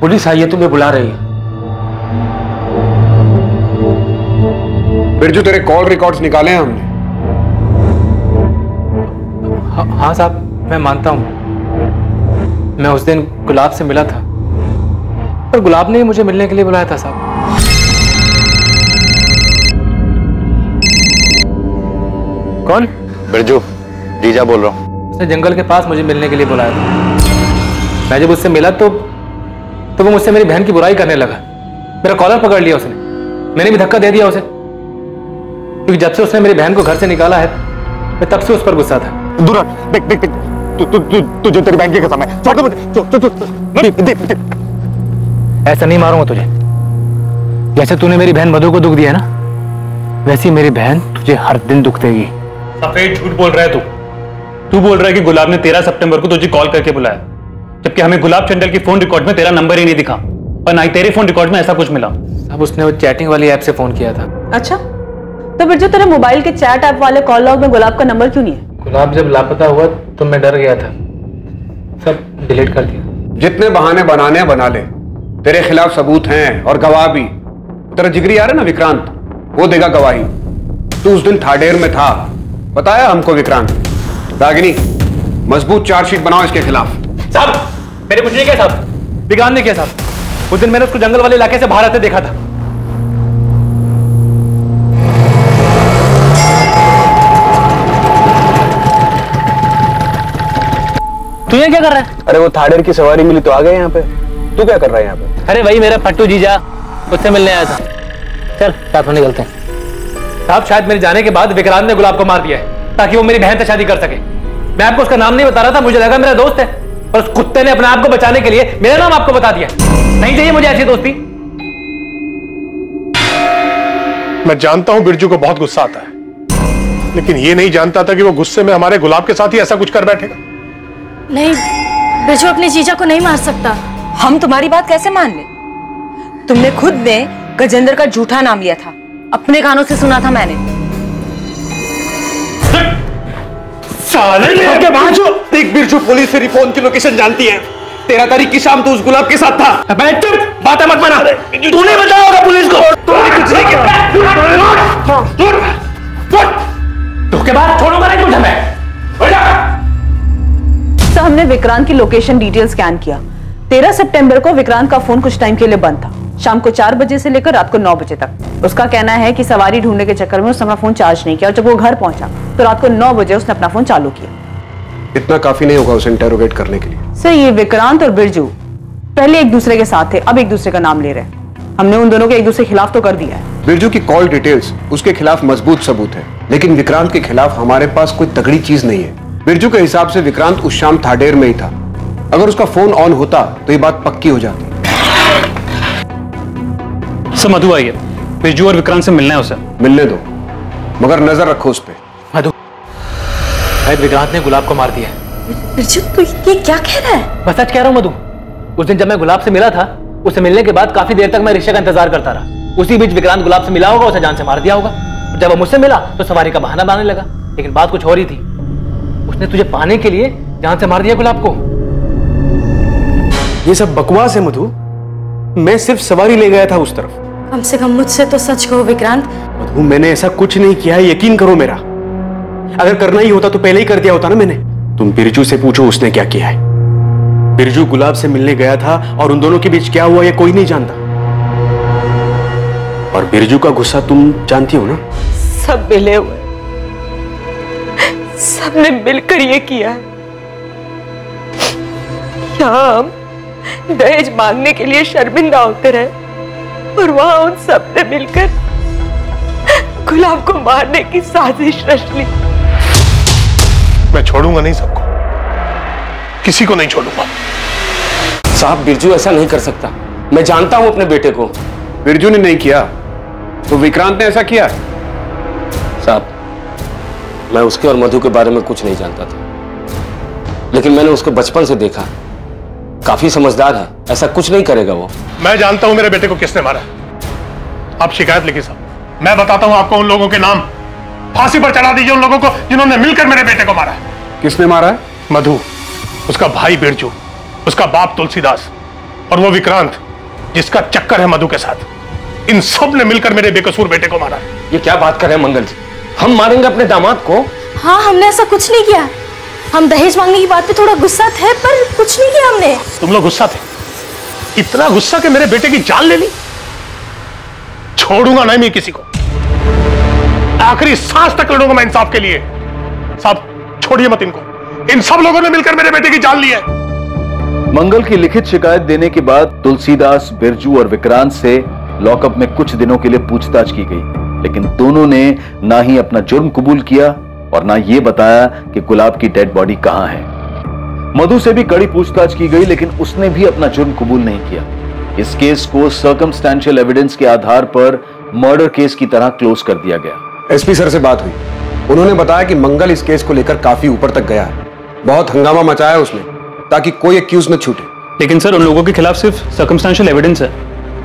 Speaker 3: पुलिस आई है तुम्हें बुला रही है।
Speaker 1: बिरजू तेरे कॉल रिकॉर्ड्स निकाले हैं हमने।
Speaker 5: हाँ हाँ साहब मैं मानता हूँ। मैं उस दिन गुलाब से मिला था। पर गुलाब ने ही मुझे मिलने के लिए बुलाया था साहब। कौन?
Speaker 15: बिरजू जीजा बोल रहा हूँ।
Speaker 5: उसने जंगल के पास मुझे मिलने के लिए बुलाया था। मैं जब उससे मिला तो तो वो मुझसे मेरी बहन की बुराई करने लगा। मेरा कॉलर पकड़ लिया उसने। मैंने भी धक्का दे दिया उसे। क्योंकि जब से उसने मेरी बहन को घर से निकाला है मैं तब से उस पर गुस्सा था।
Speaker 15: दूर देख देख देख। तू तू तू तुझे तेरी बहन की कसम है छोड़ दे
Speaker 5: ऐसा नहीं मारूँगा तुझे। जैसे तूने मेरी बहन मधु को दुख दिया ना वैसी मेरी बहन तुझे हर दिन दुख देगी।
Speaker 6: सफ़ेद झूठ बोल रहा है तू। तू बोल रहा है कि गुलाब ने तेरह सितंबर को तुझे कॉल करके बुलाया। जबकि हमें गुलाब चंडल की फ़ोन रिकॉर्ड में तेरा नंबर ही नहीं दिखा। और ना ही तेरे फ़ोन रिकॉर्ड में ऐसा कुछ मिला।
Speaker 5: अब उसने वो चैटिंग वाली ऐप से फ़ोन किया था।
Speaker 7: अच्छा तो बिरजू तेरे मोबाइल के चैट ऐप वाले कॉल लॉग में गुलाब का नंबर क्यों नहीं है?
Speaker 5: गुलाब जब लापता हुआ तो मैं डर गया था। सब डिलीट कर दिया।
Speaker 1: जितने बहाने बनाने हैं, बना ले। तेरे खिलाफ सबूत हैं और गवाह भी। तेरा जिगरी आ रहा है ना विक्रांत? वो देगा गवाही। तू उस दिन थाडेर में था। बताया हमको विक्रांत? रागिनी मज़बूत चार्जशीट बनाओ इसके खिलाफ।
Speaker 5: साहब मेरे कुछ नहीं किया साहब? विक्रांत ने किया साहब। उस दिन मैंने उसको जंगल वाले इलाके से बाहर आते देखा था। तू ये क्या कर रहा है?
Speaker 15: अरे वो थाडेर की सवारी मिली तो आ गए यहाँ पे। तू क्या कर रहा है यहाँ पे?
Speaker 5: अरे वही मेरा फट्टू जीजा उससे मिलने आया था। चल साथ में निकलते हैं। साहब शायद मेरे जाने के बाद विक्रांत ने गुलाब को मार दिया है ताकि वो मेरी बहन से शादी कर सके। मैं आपको उसका नाम नहीं बता रहा था मुझे लगा मेरा दोस्त है। और उस कुत्ते ने अपने आप को बचाने के लिए मेरा नाम आपको बता दिया। नहीं चाहिए मुझे ऐसी दोस्ती।
Speaker 13: मैं जानता हूँ बिरजू को बहुत गुस्सा आता है। लेकिन ये नहीं जानता था कि वो गुस्से में हमारे गुलाब के साथ ही ऐसा कुछ कर बैठेगा।
Speaker 2: नहीं बिरजू अपने जीजा को नहीं मार सकता।
Speaker 17: हम तुम्हारी बात कैसे मान ले? तुमने खुद ने गजेंद्र का झूठा नाम लिया था। अपने कानों से सुना था मैंने।
Speaker 8: साले के बाजू देख बिरजू पुलिस तेरी फ़ोन की लोकेशन जानती है तेरह तारीख की शाम तो उस गुलाब के साथ था मैं चुप बातें मत बना तूने बताया होगा पुलिस को तूने कुछ नहीं किया
Speaker 5: धोखेबाज छोड़ूँगा नहीं तुझे मैं
Speaker 7: हमने विक्रांत की लोकेशन डिटेल स्कैन किया तेरह सितंबर को विक्रांत का फ़ोन कुछ टाइम के लिए बंद था शाम को चार बजे से लेकर रात को नौ बजे तक। उसका कहना है कि सवारी ढूँढने के चक्कर में उसने अपना फ़ोन चार्ज नहीं किया और जब वो घर पहुँचा तो रात को नौ बजे उसने अपना फ़ोन चालू किया।
Speaker 1: इतना काफ़ी नहीं होगा उसे इंटेरोगेट करने के लिए।
Speaker 7: सर ये विक्रांत और बिरजू पहले एक दूसरे के साथ थे अब एक दूसरे का नाम ले रहे हैं। हमने उन दोनों को एक दूसरे के खिलाफ तो कर दिया है।
Speaker 1: बिरजू की कॉल डिटेल्स उसके खिलाफ मज़बूत सबूत है लेकिन विक्रांत के खिलाफ हमारे पास कोई तगड़ी चीज़ नहीं है। बिरजू के हिसाब से विक्रांत उस शाम थाडेर में ही था। अगर उसका फ़ोन ऑन होता तो ये बात पक्की हो जाती।
Speaker 6: सर मधु आई है। बिरजू और विक्रांत से मिलना है उसे।
Speaker 1: मिलने दो मगर नज़र रखो उस पर
Speaker 5: मधु शायद विक्रांत ने गुलाब को मार दिया
Speaker 2: बिरजू तू ये क्या कह रहा है?
Speaker 5: मैं सच कह रहा हूँ मधु। उस दिन जब मैं गुलाब से मिला था उससे मिलने के बाद काफ़ी देर तक मैं रिक्शा का इंतज़ार करता रहा। उसी बीच विक्रांत गुलाब से मिला होगा उसे जान से मार दिया होगा। जब वो मुझसे मिला तो सवारी का बहाना बनाने लगा। लेकिन बात कुछ और ही थी। उसने तुझे पाने के लिए जान से मार दिया गुलाब को।
Speaker 8: ये सब बकवास है मधु। मैं सिर्फ़ सवारी ले गया था उस तरफ़।
Speaker 2: कम से कम मुझसे तो सच कहो विक्रांत।
Speaker 8: मधु मैंने ऐसा कुछ नहीं किया है यकीन करो मेरा। अगर करना ही होता तो पहले ही कर दिया होता ना मैंने। तुम बिरजू से पूछो उसने क्या किया है। बिरजू गुलाब से मिलने गया था और उन दोनों के बीच क्या हुआ ये कोई नहीं जानता। और बिरजू का गुस्सा तुम जानती हो ना?
Speaker 17: सब मिले हुए। सबने मिलकर ये किया। है हम दहेज मांगने के लिए शर्मिंदा होते रहे? और वहाँ उन सबने मिलकर गुलाब को मारने की साजिश रच ली।
Speaker 13: मैं छोड़ूँगा नहीं सबको। किसी को नहीं छोड़ूँगा।
Speaker 3: साहब बिरजू ऐसा नहीं कर सकता। मैं जानता हूँ अपने बेटे को।
Speaker 1: बिरजू ने नहीं किया। तो विक्रांत ने ऐसा किया?
Speaker 3: साहब मैं उसके और मधु के बारे में कुछ नहीं जानता था। लेकिन मैंने उसको बचपन से देखा। काफ़ी समझदार है। ऐसा कुछ नहीं करेगा वो।
Speaker 13: मैं जानता हूँ मेरे बेटे को किसने मारा आप शिकायत लिखी साहब। मैं बताता हूँ आपको उन लोगों के नाम। फांसी पर चढ़ा दीजिए उन लोगों को जिन्होंने मिलकर मेरे बेटे को मारा है।
Speaker 1: किसने मारा है?
Speaker 13: मधु उसका भाई बिरजू उसका बाप तुलसीदास और वो विक्रांत जिसका चक्कर है मधु के साथ। इन सबने मिलकर मेरे बेकसूर बेटे को मारा है।
Speaker 3: ये क्या बात कर रहे हैं मंगल जी? हम मारेंगे अपने दामाद को?
Speaker 2: हाँ हमने ऐसा कुछ नहीं किया। हम दहेज मांगने की बात पे थोड़ा गुस्सा थे पर कुछ नहीं किया हमने।
Speaker 13: तुम लोग गुस्सा थे? इतना गुस्सा कि मेरे बेटे की जान ले ली। छोड़ूँगा नहीं मैं किसी को। आखिरी सांस तक लड़ूँगा मैं इंसाफ के लिए। साहब, छोड़िए मत इनको। इन सब लोगों ने मिलकर मेरे बेटे की जान ली है।
Speaker 19: मंगल की लिखित शिकायत देने के बाद तुलसीदास, बिरजू और विक्रांत से लॉकअप में कुछ दिनों के लिए पूछताछ की गई। लेकिन दोनों ने ना ही अपना जुर्म कबूल किया और ना ये बताया कि गुलाब की डेड बॉडी कहाँ है। मधु से भी कड़ी पूछताछ की गई लेकिन उसने भी अपना जुर्म कबूल नहीं किया। इस केस को सर्कमस्टेंशियल एविडेंस के आधार पर मर्डर केस की तरह क्लोज कर दिया गया।
Speaker 1: एसपी सर से बात हुई। उन्होंने बताया कि मंगल इस केस को लेकर काफ़ी ऊपर तक गया है। बहुत हंगामा मचाया उसने ताकि कोई एक्यूज न छूटे।
Speaker 6: लेकिन सर उन लोगों के खिलाफ सिर्फ़ सर्कमस्टेंशियल एविडेंस है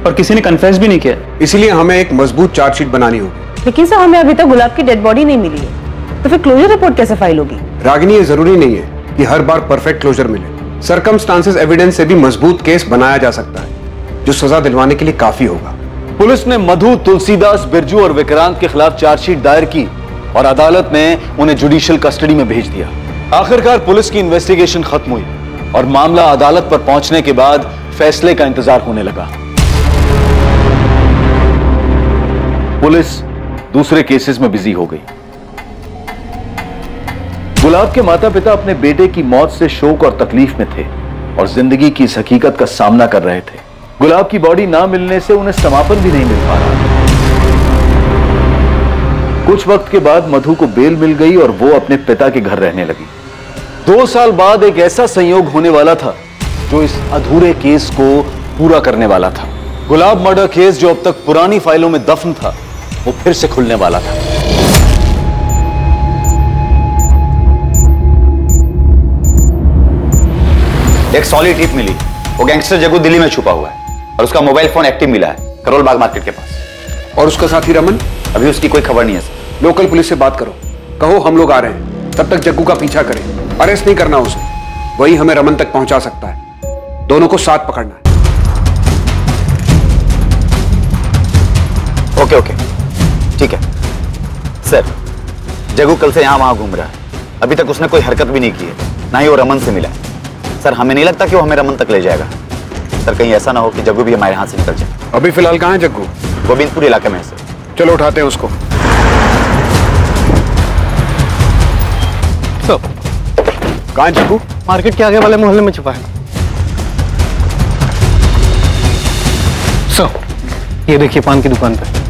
Speaker 6: और किसी ने कन्फेस भी नहीं किया।
Speaker 1: इसलिए हमें एक मज़बूत चार्जशीट बनानी होगी।
Speaker 7: लेकिन सर हमें अभी तक गुलाब की डेड बॉडी नहीं मिली है। तो फिर क्लोजर रिपोर्ट कैसे फ़ाइल होगी?
Speaker 1: रागिनी ये ज़रूरी नहीं है। कि हर बार परफेक्ट क्लोजर मिले। सरकमस्टांसेस एविडेंस से भी मज़बूत केस बनाया जा सकता है, जो सजा दिलवाने के लिए काफ़ी होगा।
Speaker 19: पुलिस ने मधु, तुलसीदास, बिरजू और विक्रांत के खिलाफ चार्जशीट दायर की और अदालत ने उन्हें जुडिशियल कस्टडी में भेज दिया। आखिरकार पुलिस की इन्वेस्टिगेशन खत्म हुई और मामला अदालत पर पहुँचने के बाद फैसले का इंतज़ार होने लगा। पुलिस दूसरे केसेस में बिज़ी हो गई। गुलाब के माता पिता अपने बेटे की मौत से शोक और तकलीफ़ में थे और ज़िंदगी की इस हकीकत का सामना कर रहे थे। गुलाब की बॉडी ना मिलने से उन्हें समापन भी नहीं मिल पा रहा कुछ वक्त के बाद मधु को बेल मिल गई और वो अपने पिता के घर रहने लगी। दो साल बाद एक ऐसा संयोग होने वाला था जो इस अधूरे केस को पूरा करने वाला था। गुलाब मर्डर केस जो अब तक पुरानी फाइलों में दफन था, वो फिर से खुलने वाला था।
Speaker 23: एक सॉलिड टिप मिली। वो गैंगस्टर जगू दिल्ली में छुपा हुआ है और उसका मोबाइल फ़ोन एक्टिव मिला है करोल बाग मार्केट के पास।
Speaker 1: और उसका साथी रमन?
Speaker 23: अभी उसकी कोई खबर नहीं है सर
Speaker 1: लोकल पुलिस से बात करो। कहो हम लोग आ रहे हैं। तब तक जग्गू का पीछा करें। अरेस्ट नहीं करना उसे। वही हमें रमन तक पहुँचा सकता है। दोनों को साथ पकड़ना है।
Speaker 23: ओके ओके ठीक है। सर जगू कल से यहाँ वहाँ घूम रहा है। अभी तक उसने कोई हरकत भी नहीं की है। ना ही वो रमन से मिला है। सर हमें नहीं लगता कि वो हमें रमन तक ले जाएगा। सर कहीं ऐसा ना हो कि जग्गू भी हमारे हाथ से निकल जाए।
Speaker 1: अभी फ़िलहाल कहाँ है जग्गू?
Speaker 23: गोविंदपुर इलाके में है सर।
Speaker 1: चलो उठाते हैं उसको। कहाँ है जग्गू?
Speaker 10: मार्केट के आगे वाले मोहल्ले में छुपा है। सो ये देखिए पान की दुकान पे।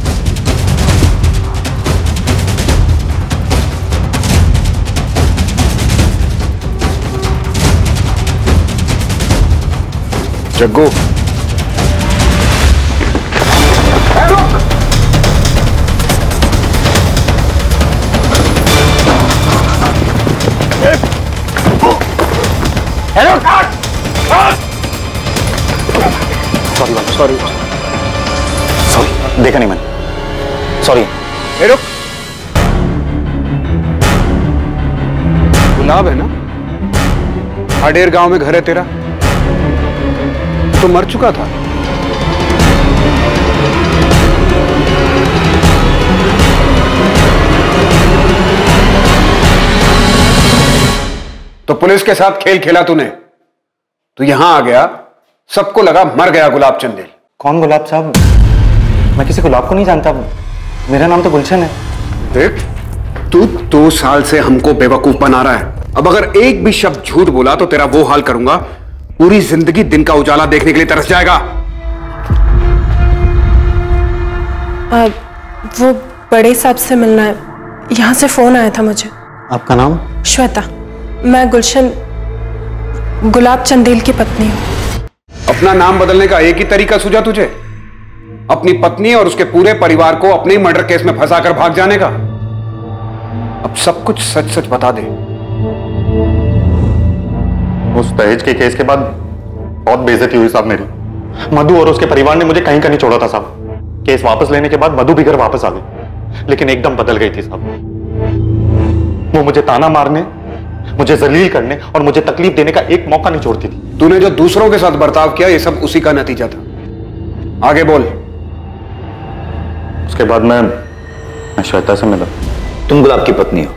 Speaker 1: Jaggu.
Speaker 10: Hello.
Speaker 23: Sorry sorry sorry देखा नहीं मैंने। सॉरी
Speaker 1: रुक। गुलाब है ना? हाडेर गाँव में घर है तेरा। तो मर चुका था। तो पुलिस के साथ खेल खेला तूने। तो यहाँ आ गया सबको लगा मर गया गुलाब चंदेल।
Speaker 15: कौन गुलाब साहब? मैं किसी गुलाब को नहीं जानता। मेरा नाम तो गुलशन है।
Speaker 1: देख तू दो साल से हमको बेवकूफ़ बना रहा है। अब अगर एक भी शब्द झूठ बोला तो तेरा वो हाल करूँगा। पूरी ज़िंदगी दिन का उजाला देखने के लिए तरस जाएगा।
Speaker 24: आ, वो बड़े साहब से मिलना है। यहाँ से फ़ोन आया था मुझे।
Speaker 15: आपका नाम?
Speaker 24: श्वेता। मैं गुलशन गुलाब चंदेल की पत्नी हूँ।
Speaker 1: अपना नाम बदलने का एक ही तरीका सूझा तुझे? अपनी पत्नी और उसके पूरे परिवार को अपने ही मर्डर केस में फंसाकर भाग जाने का? अब सब कुछ सच सच बता दे।
Speaker 20: उस दहेज के केस के बाद बहुत बेइज्जती हुई साहब मेरी। मधु और उसके परिवार ने मुझे कहीं का नहीं छोड़ा था साहब। केस वापस लेने के बाद मधु भी घर वापस आ गई लेकिन एकदम बदल गई थी साहब। वो मुझे ताना मारने मुझे जलील करने और मुझे तकलीफ़ देने का एक मौका नहीं छोड़ती थी।
Speaker 1: तूने जो दूसरों के साथ बर्ताव किया ये सब उसी का नतीजा था। आगे बोल।
Speaker 20: उसके बाद मैं मैं श्वेता से मिला।
Speaker 23: तुम गुलाब की पत्नी हो।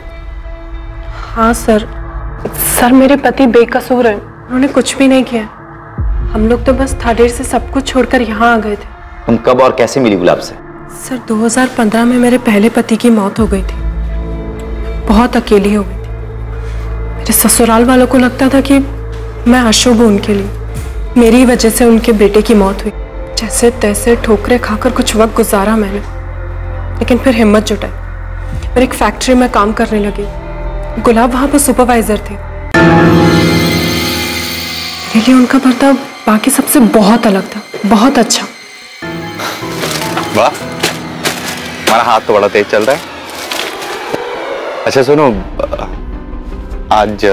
Speaker 24: हाँ सर। सर मेरे पति बेकसूर हैं। उन्होंने कुछ भी नहीं किया। हम लोग तो बस थाडेर से सब कुछ छोड़कर यहाँ आ गए थे।
Speaker 23: तुम कब और कैसे मिली गुलाब से?
Speaker 24: सर 2015 में मेरे पहले पति की मौत हो गई थी। बहुत अकेली हो गई थी। मेरे ससुराल वालों को लगता था कि मैं अशुभ हूँ उनके लिए। मेरी वजह से उनके बेटे की मौत हुई। जैसे तैसे ठोकरे खाकर कुछ वक्त गुजारा मैंने। लेकिन फिर हिम्मत जुटाई। और एक फैक्ट्री में काम करने लगी। गुलाब वहाँ पर सुपरवाइजर थे। लिए उनका बर्ताव बाकी सबसे बहुत अलग था बहुत अच्छा।
Speaker 23: वाह हमारा हाथ तो बड़ा तेज चल रहा है। अच्छा सुनो आज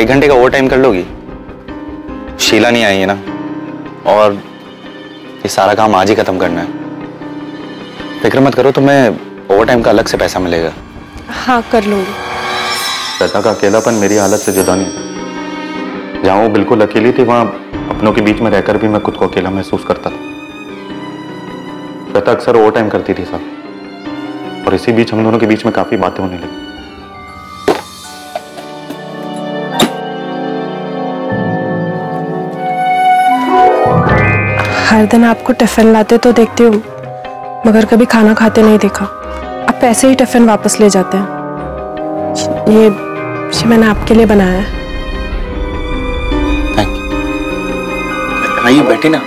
Speaker 23: एक घंटे का ओवर टाइम कर लोगी? शीला नहीं आई है ना? और ये सारा काम आज ही खत्म करना है। फ़िक्र मत करो तुम्हें ओवर टाइम का अलग से पैसा मिलेगा।
Speaker 24: हाँ कर लूँगी।
Speaker 20: श्वेता का अकेलापन मेरी हालत से जुदा नहीं। जहाँ वो बिल्कुल अकेली थी, वहाँ अपनों के बीच में रहकर भी मैं खुद को अकेला महसूस करता था। श्वेता अक्सर ओवर टाइम करती थी सब और इसी बीच हम दोनों के बीच में काफ़ी बातें होने लगी।
Speaker 24: हर दिन आपको टिफ़िन लाते तो देखती हूँ, मगर कभी खाना खाते नहीं देखा। आप पैसे ही टिफ़िन वापस ले जाते हैं। ये ये मैंने आपके लिए बनाया है।
Speaker 23: थैंक आइए बैठी ना।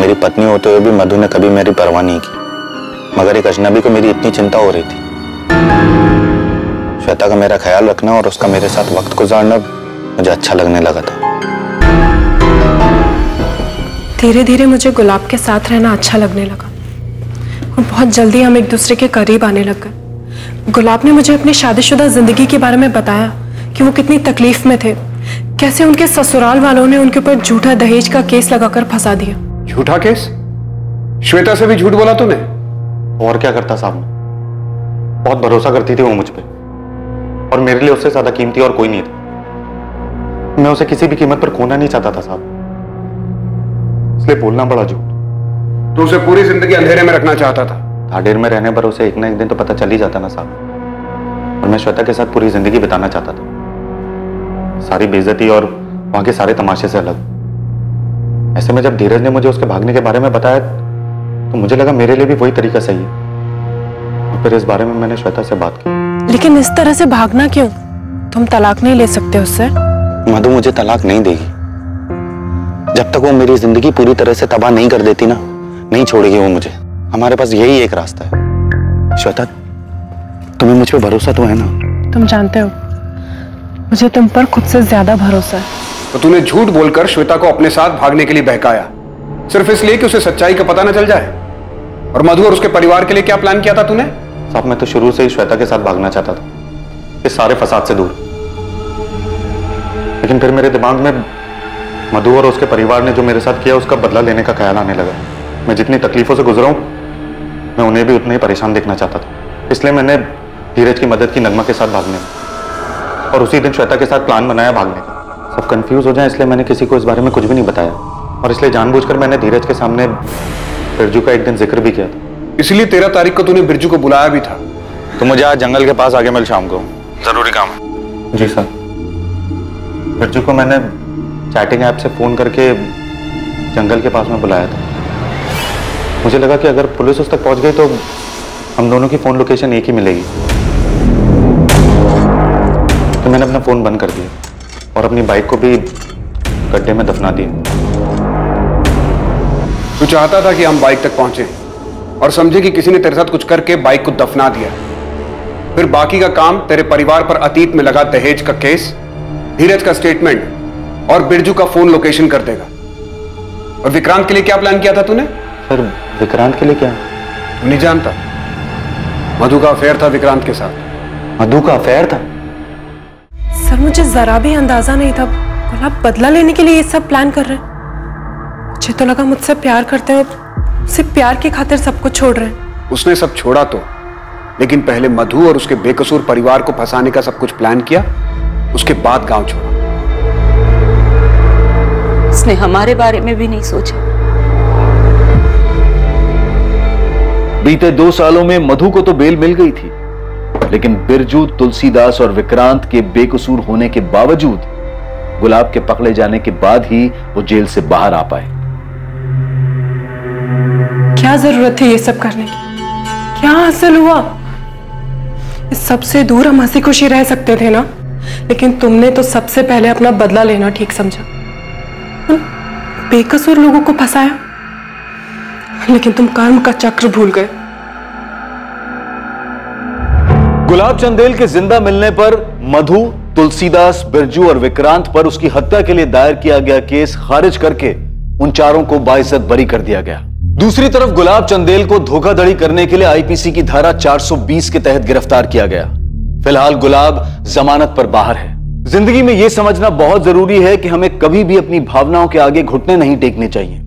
Speaker 23: मेरी पत्नी होते हुए भी मधु ने कभी मेरी परवाह नहीं की। मगर एक अजनबी को मेरी इतनी चिंता हो रही थी। श्वेता का मेरा ख्याल रखना और उसका मेरे साथ वक्त गुजारना मुझे अच्छा लगने लगा था।
Speaker 24: धीरे धीरे मुझे गुलाब के साथ रहना अच्छा लगने लगा। और बहुत जल्दी हम एक दूसरे के करीब आने लग गए। गुलाब ने मुझे अपनी शादीशुदा ज़िंदगी के बारे में बताया कि वो कितनी तकलीफ़ में थे। कैसे उनके ससुराल वालों ने उनके ऊपर झूठा दहेज का केस लगाकर फंसा दिया?
Speaker 1: झूठा केस? श्वेता से भी झूठ बोला तूने?
Speaker 20: और क्या करता साहब बहुत भरोसा करती थी वो मुझ पर और मेरे लिए उससे ज़्यादा कीमती और कोई नहीं था। मैं उसे किसी भी कीमत पर खोना नहीं चाहता था साहब। इसलिए बोलना पड़ा झूठ।
Speaker 1: तो उसे पूरी ज़िंदगी अंधेरे में रखना चाहता था।
Speaker 20: थाडेर में रहने पर उसे एक ना एक दिन तो पता चल ही जाता ना साहब। और मैं श्वेता के साथ पूरी ज़िंदगी बिताना चाहता था। सारी बेइज्जती और वहाँ के सारे तमाशे से अलग। ऐसे में जब धीरज ने मुझे उसके भागने के बारे में बताया तो मुझे लगा मेरे लिए भी वही तरीका सही है। और फिर इस बारे में मैंने श्वेता से बात की।
Speaker 24: लेकिन इस तरह से भागना क्यों? तुम तलाक नहीं ले सकते उससे।
Speaker 15: मधु मुझे तलाक नहीं देगी। जब तक वो मेरी ज़िंदगी पूरी तरह से तबाह नहीं कर देती ना नहीं छोड़ेगी वो मुझे। हमारे पास यही एक रास्ता है। श्वेता तुम्हें मुझ पर भरोसा तो है ना?
Speaker 24: तुम जानते हो मुझे तुम पर खुद से ज़्यादा भरोसा है।
Speaker 1: तो तूने झूठ बोलकर श्वेता को अपने साथ भागने के लिए बहकाया। सिर्फ़ इसलिए कि उसे सच्चाई का पता न चल जाए। और मधु और उसके परिवार के लिए क्या प्लान किया था तूने?
Speaker 20: साहब मैं तो शुरू से ही श्वेता के साथ भागना चाहता था। इस सारे फसाद से दूर। लेकिन फिर मेरे दिमाग में मधु और उसके परिवार ने जो मेरे साथ किया उसका बदला लेने का ख्याल आने लगा। मैं जितनी तकलीफों से गुजरा हूँ मैं उन्हें भी उतने ही परेशान देखना चाहता था। इसलिए मैंने धीरज की मदद की नगमा के साथ भागने में। और उसी दिन श्वेता के साथ प्लान बनाया भागने का। सब कंफ्यूज हो जाए इसलिए मैंने किसी को इस बारे में कुछ भी नहीं बताया। और इसलिए जानबूझकर मैंने धीरज के सामने बिरजू का एक दिन ज़िक्र भी किया था।
Speaker 1: इसलिए तेरह तारीख को तूने बिरजू को बुलाया भी था।
Speaker 23: तो मुझे आज जंगल के पास आगे मिल शाम को। ज़रूरी काम है।
Speaker 20: जी सर। बिरजू को मैंने चैटिंग ऐप से फ़ोन करके जंगल के पास में बुलाया था। मुझे लगा कि अगर पुलिस उस तक पहुँच गई तो हम दोनों की फ़ोन लोकेशन एक ही मिलेगी। तो मैंने अपना फ़ोन बंद कर दिया और अपनी बाइक को भी गड्ढे में दफना दिया।
Speaker 1: तू चाहता था कि हम बाइक तक पहुँचे और समझे कि किसी ने तेरे साथ कुछ करके बाइक को दफना दिया। फिर बाकी का काम तेरे परिवार पर अतीत में लगा दहेज का केस, धीरज का स्टेटमेंट और बिरजू का फ़ोन लोकेशन कर देगा। और विक्रांत के लिए क्या प्लान किया था तूने?
Speaker 20: सर विक्रांत के लिए क्या?
Speaker 1: तू नहीं जानता। मधु का अफेयर था विक्रांत के साथ।
Speaker 20: मधु का अफेयर था?
Speaker 24: सर मुझे जरा भी अंदाज़ा नहीं था। गुलाब बदला लेने के लिए ये सब प्लान कर रहे हैं। मुझे तो लगा मुझसे प्यार करते हैं सिर्फ़ प्यार की खातिर सब कुछ छोड़ रहे हैं।
Speaker 1: उसने सब छोड़ा तो। लेकिन पहले मधु और उसके बेकसूर परिवार को फंसाने का सब कुछ प्लान किया उसके बाद गाँव छोड़ा।
Speaker 17: उसने हमारे बारे में भी नहीं सोचा।
Speaker 19: बीते दो सालों में मधु को तो बेल मिल गई थी, लेकिन बिरजू, तुलसीदास और विक्रांत के बेकसूर होने के बावजूद गुलाब के पकड़े जाने के बाद ही वो जेल से बाहर आ पाए।
Speaker 24: क्या ज़रूरत थी ये सब करने की? क्या हासिल हुआ? इस सबसे दूर हम हँसी खुशी रह सकते थे ना? लेकिन तुमने तो सबसे पहले अपना बदला लेना ठीक समझा। बेकसूर लोगों को फंसाया? लेकिन तुम कर्म का चक्र भूल गए।
Speaker 19: गुलाब चंदेल के ज़िंदा मिलने पर मधु, तुलसीदास, बिरजू और विक्रांत पर उसकी हत्या के लिए दायर किया गया केस खारिज करके उन चारों को बाइज्जत बरी कर दिया गया। दूसरी तरफ़ गुलाब चंदेल को धोखाधड़ी करने के लिए आईपीसी की धारा 420 के तहत गिरफ़्तार किया गया। फ़िलहाल गुलाब जमानत पर बाहर है। ज़िंदगी में यह समझना बहुत ज़रूरी है कि हमें कभी भी अपनी भावनाओं के आगे घुटने नहीं टेकने चाहिए।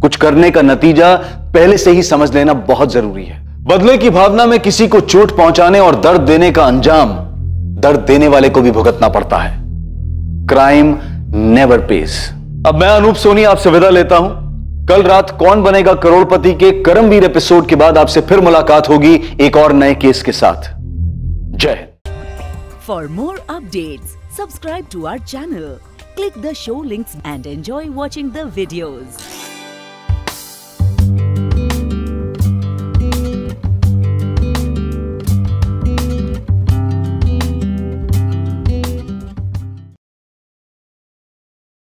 Speaker 19: कुछ करने का नतीजा पहले से ही समझ लेना बहुत ज़रूरी है। बदले की भावना में किसी को चोट पहुँचाने और दर्द देने का अंजाम दर्द देने वाले को भी भुगतना पड़ता है। क्राइम नेवर पेस अब मैं अनूप सोनी आपसे विदा लेता हूँ। कल रात कौन बनेगा करोड़पति के करमवीर एपिसोड के बाद आपसे फिर मुलाकात होगी एक और नए केस के साथ। जय
Speaker 25: for more update subscribe to our channel click the show links and enjoy watching the videos.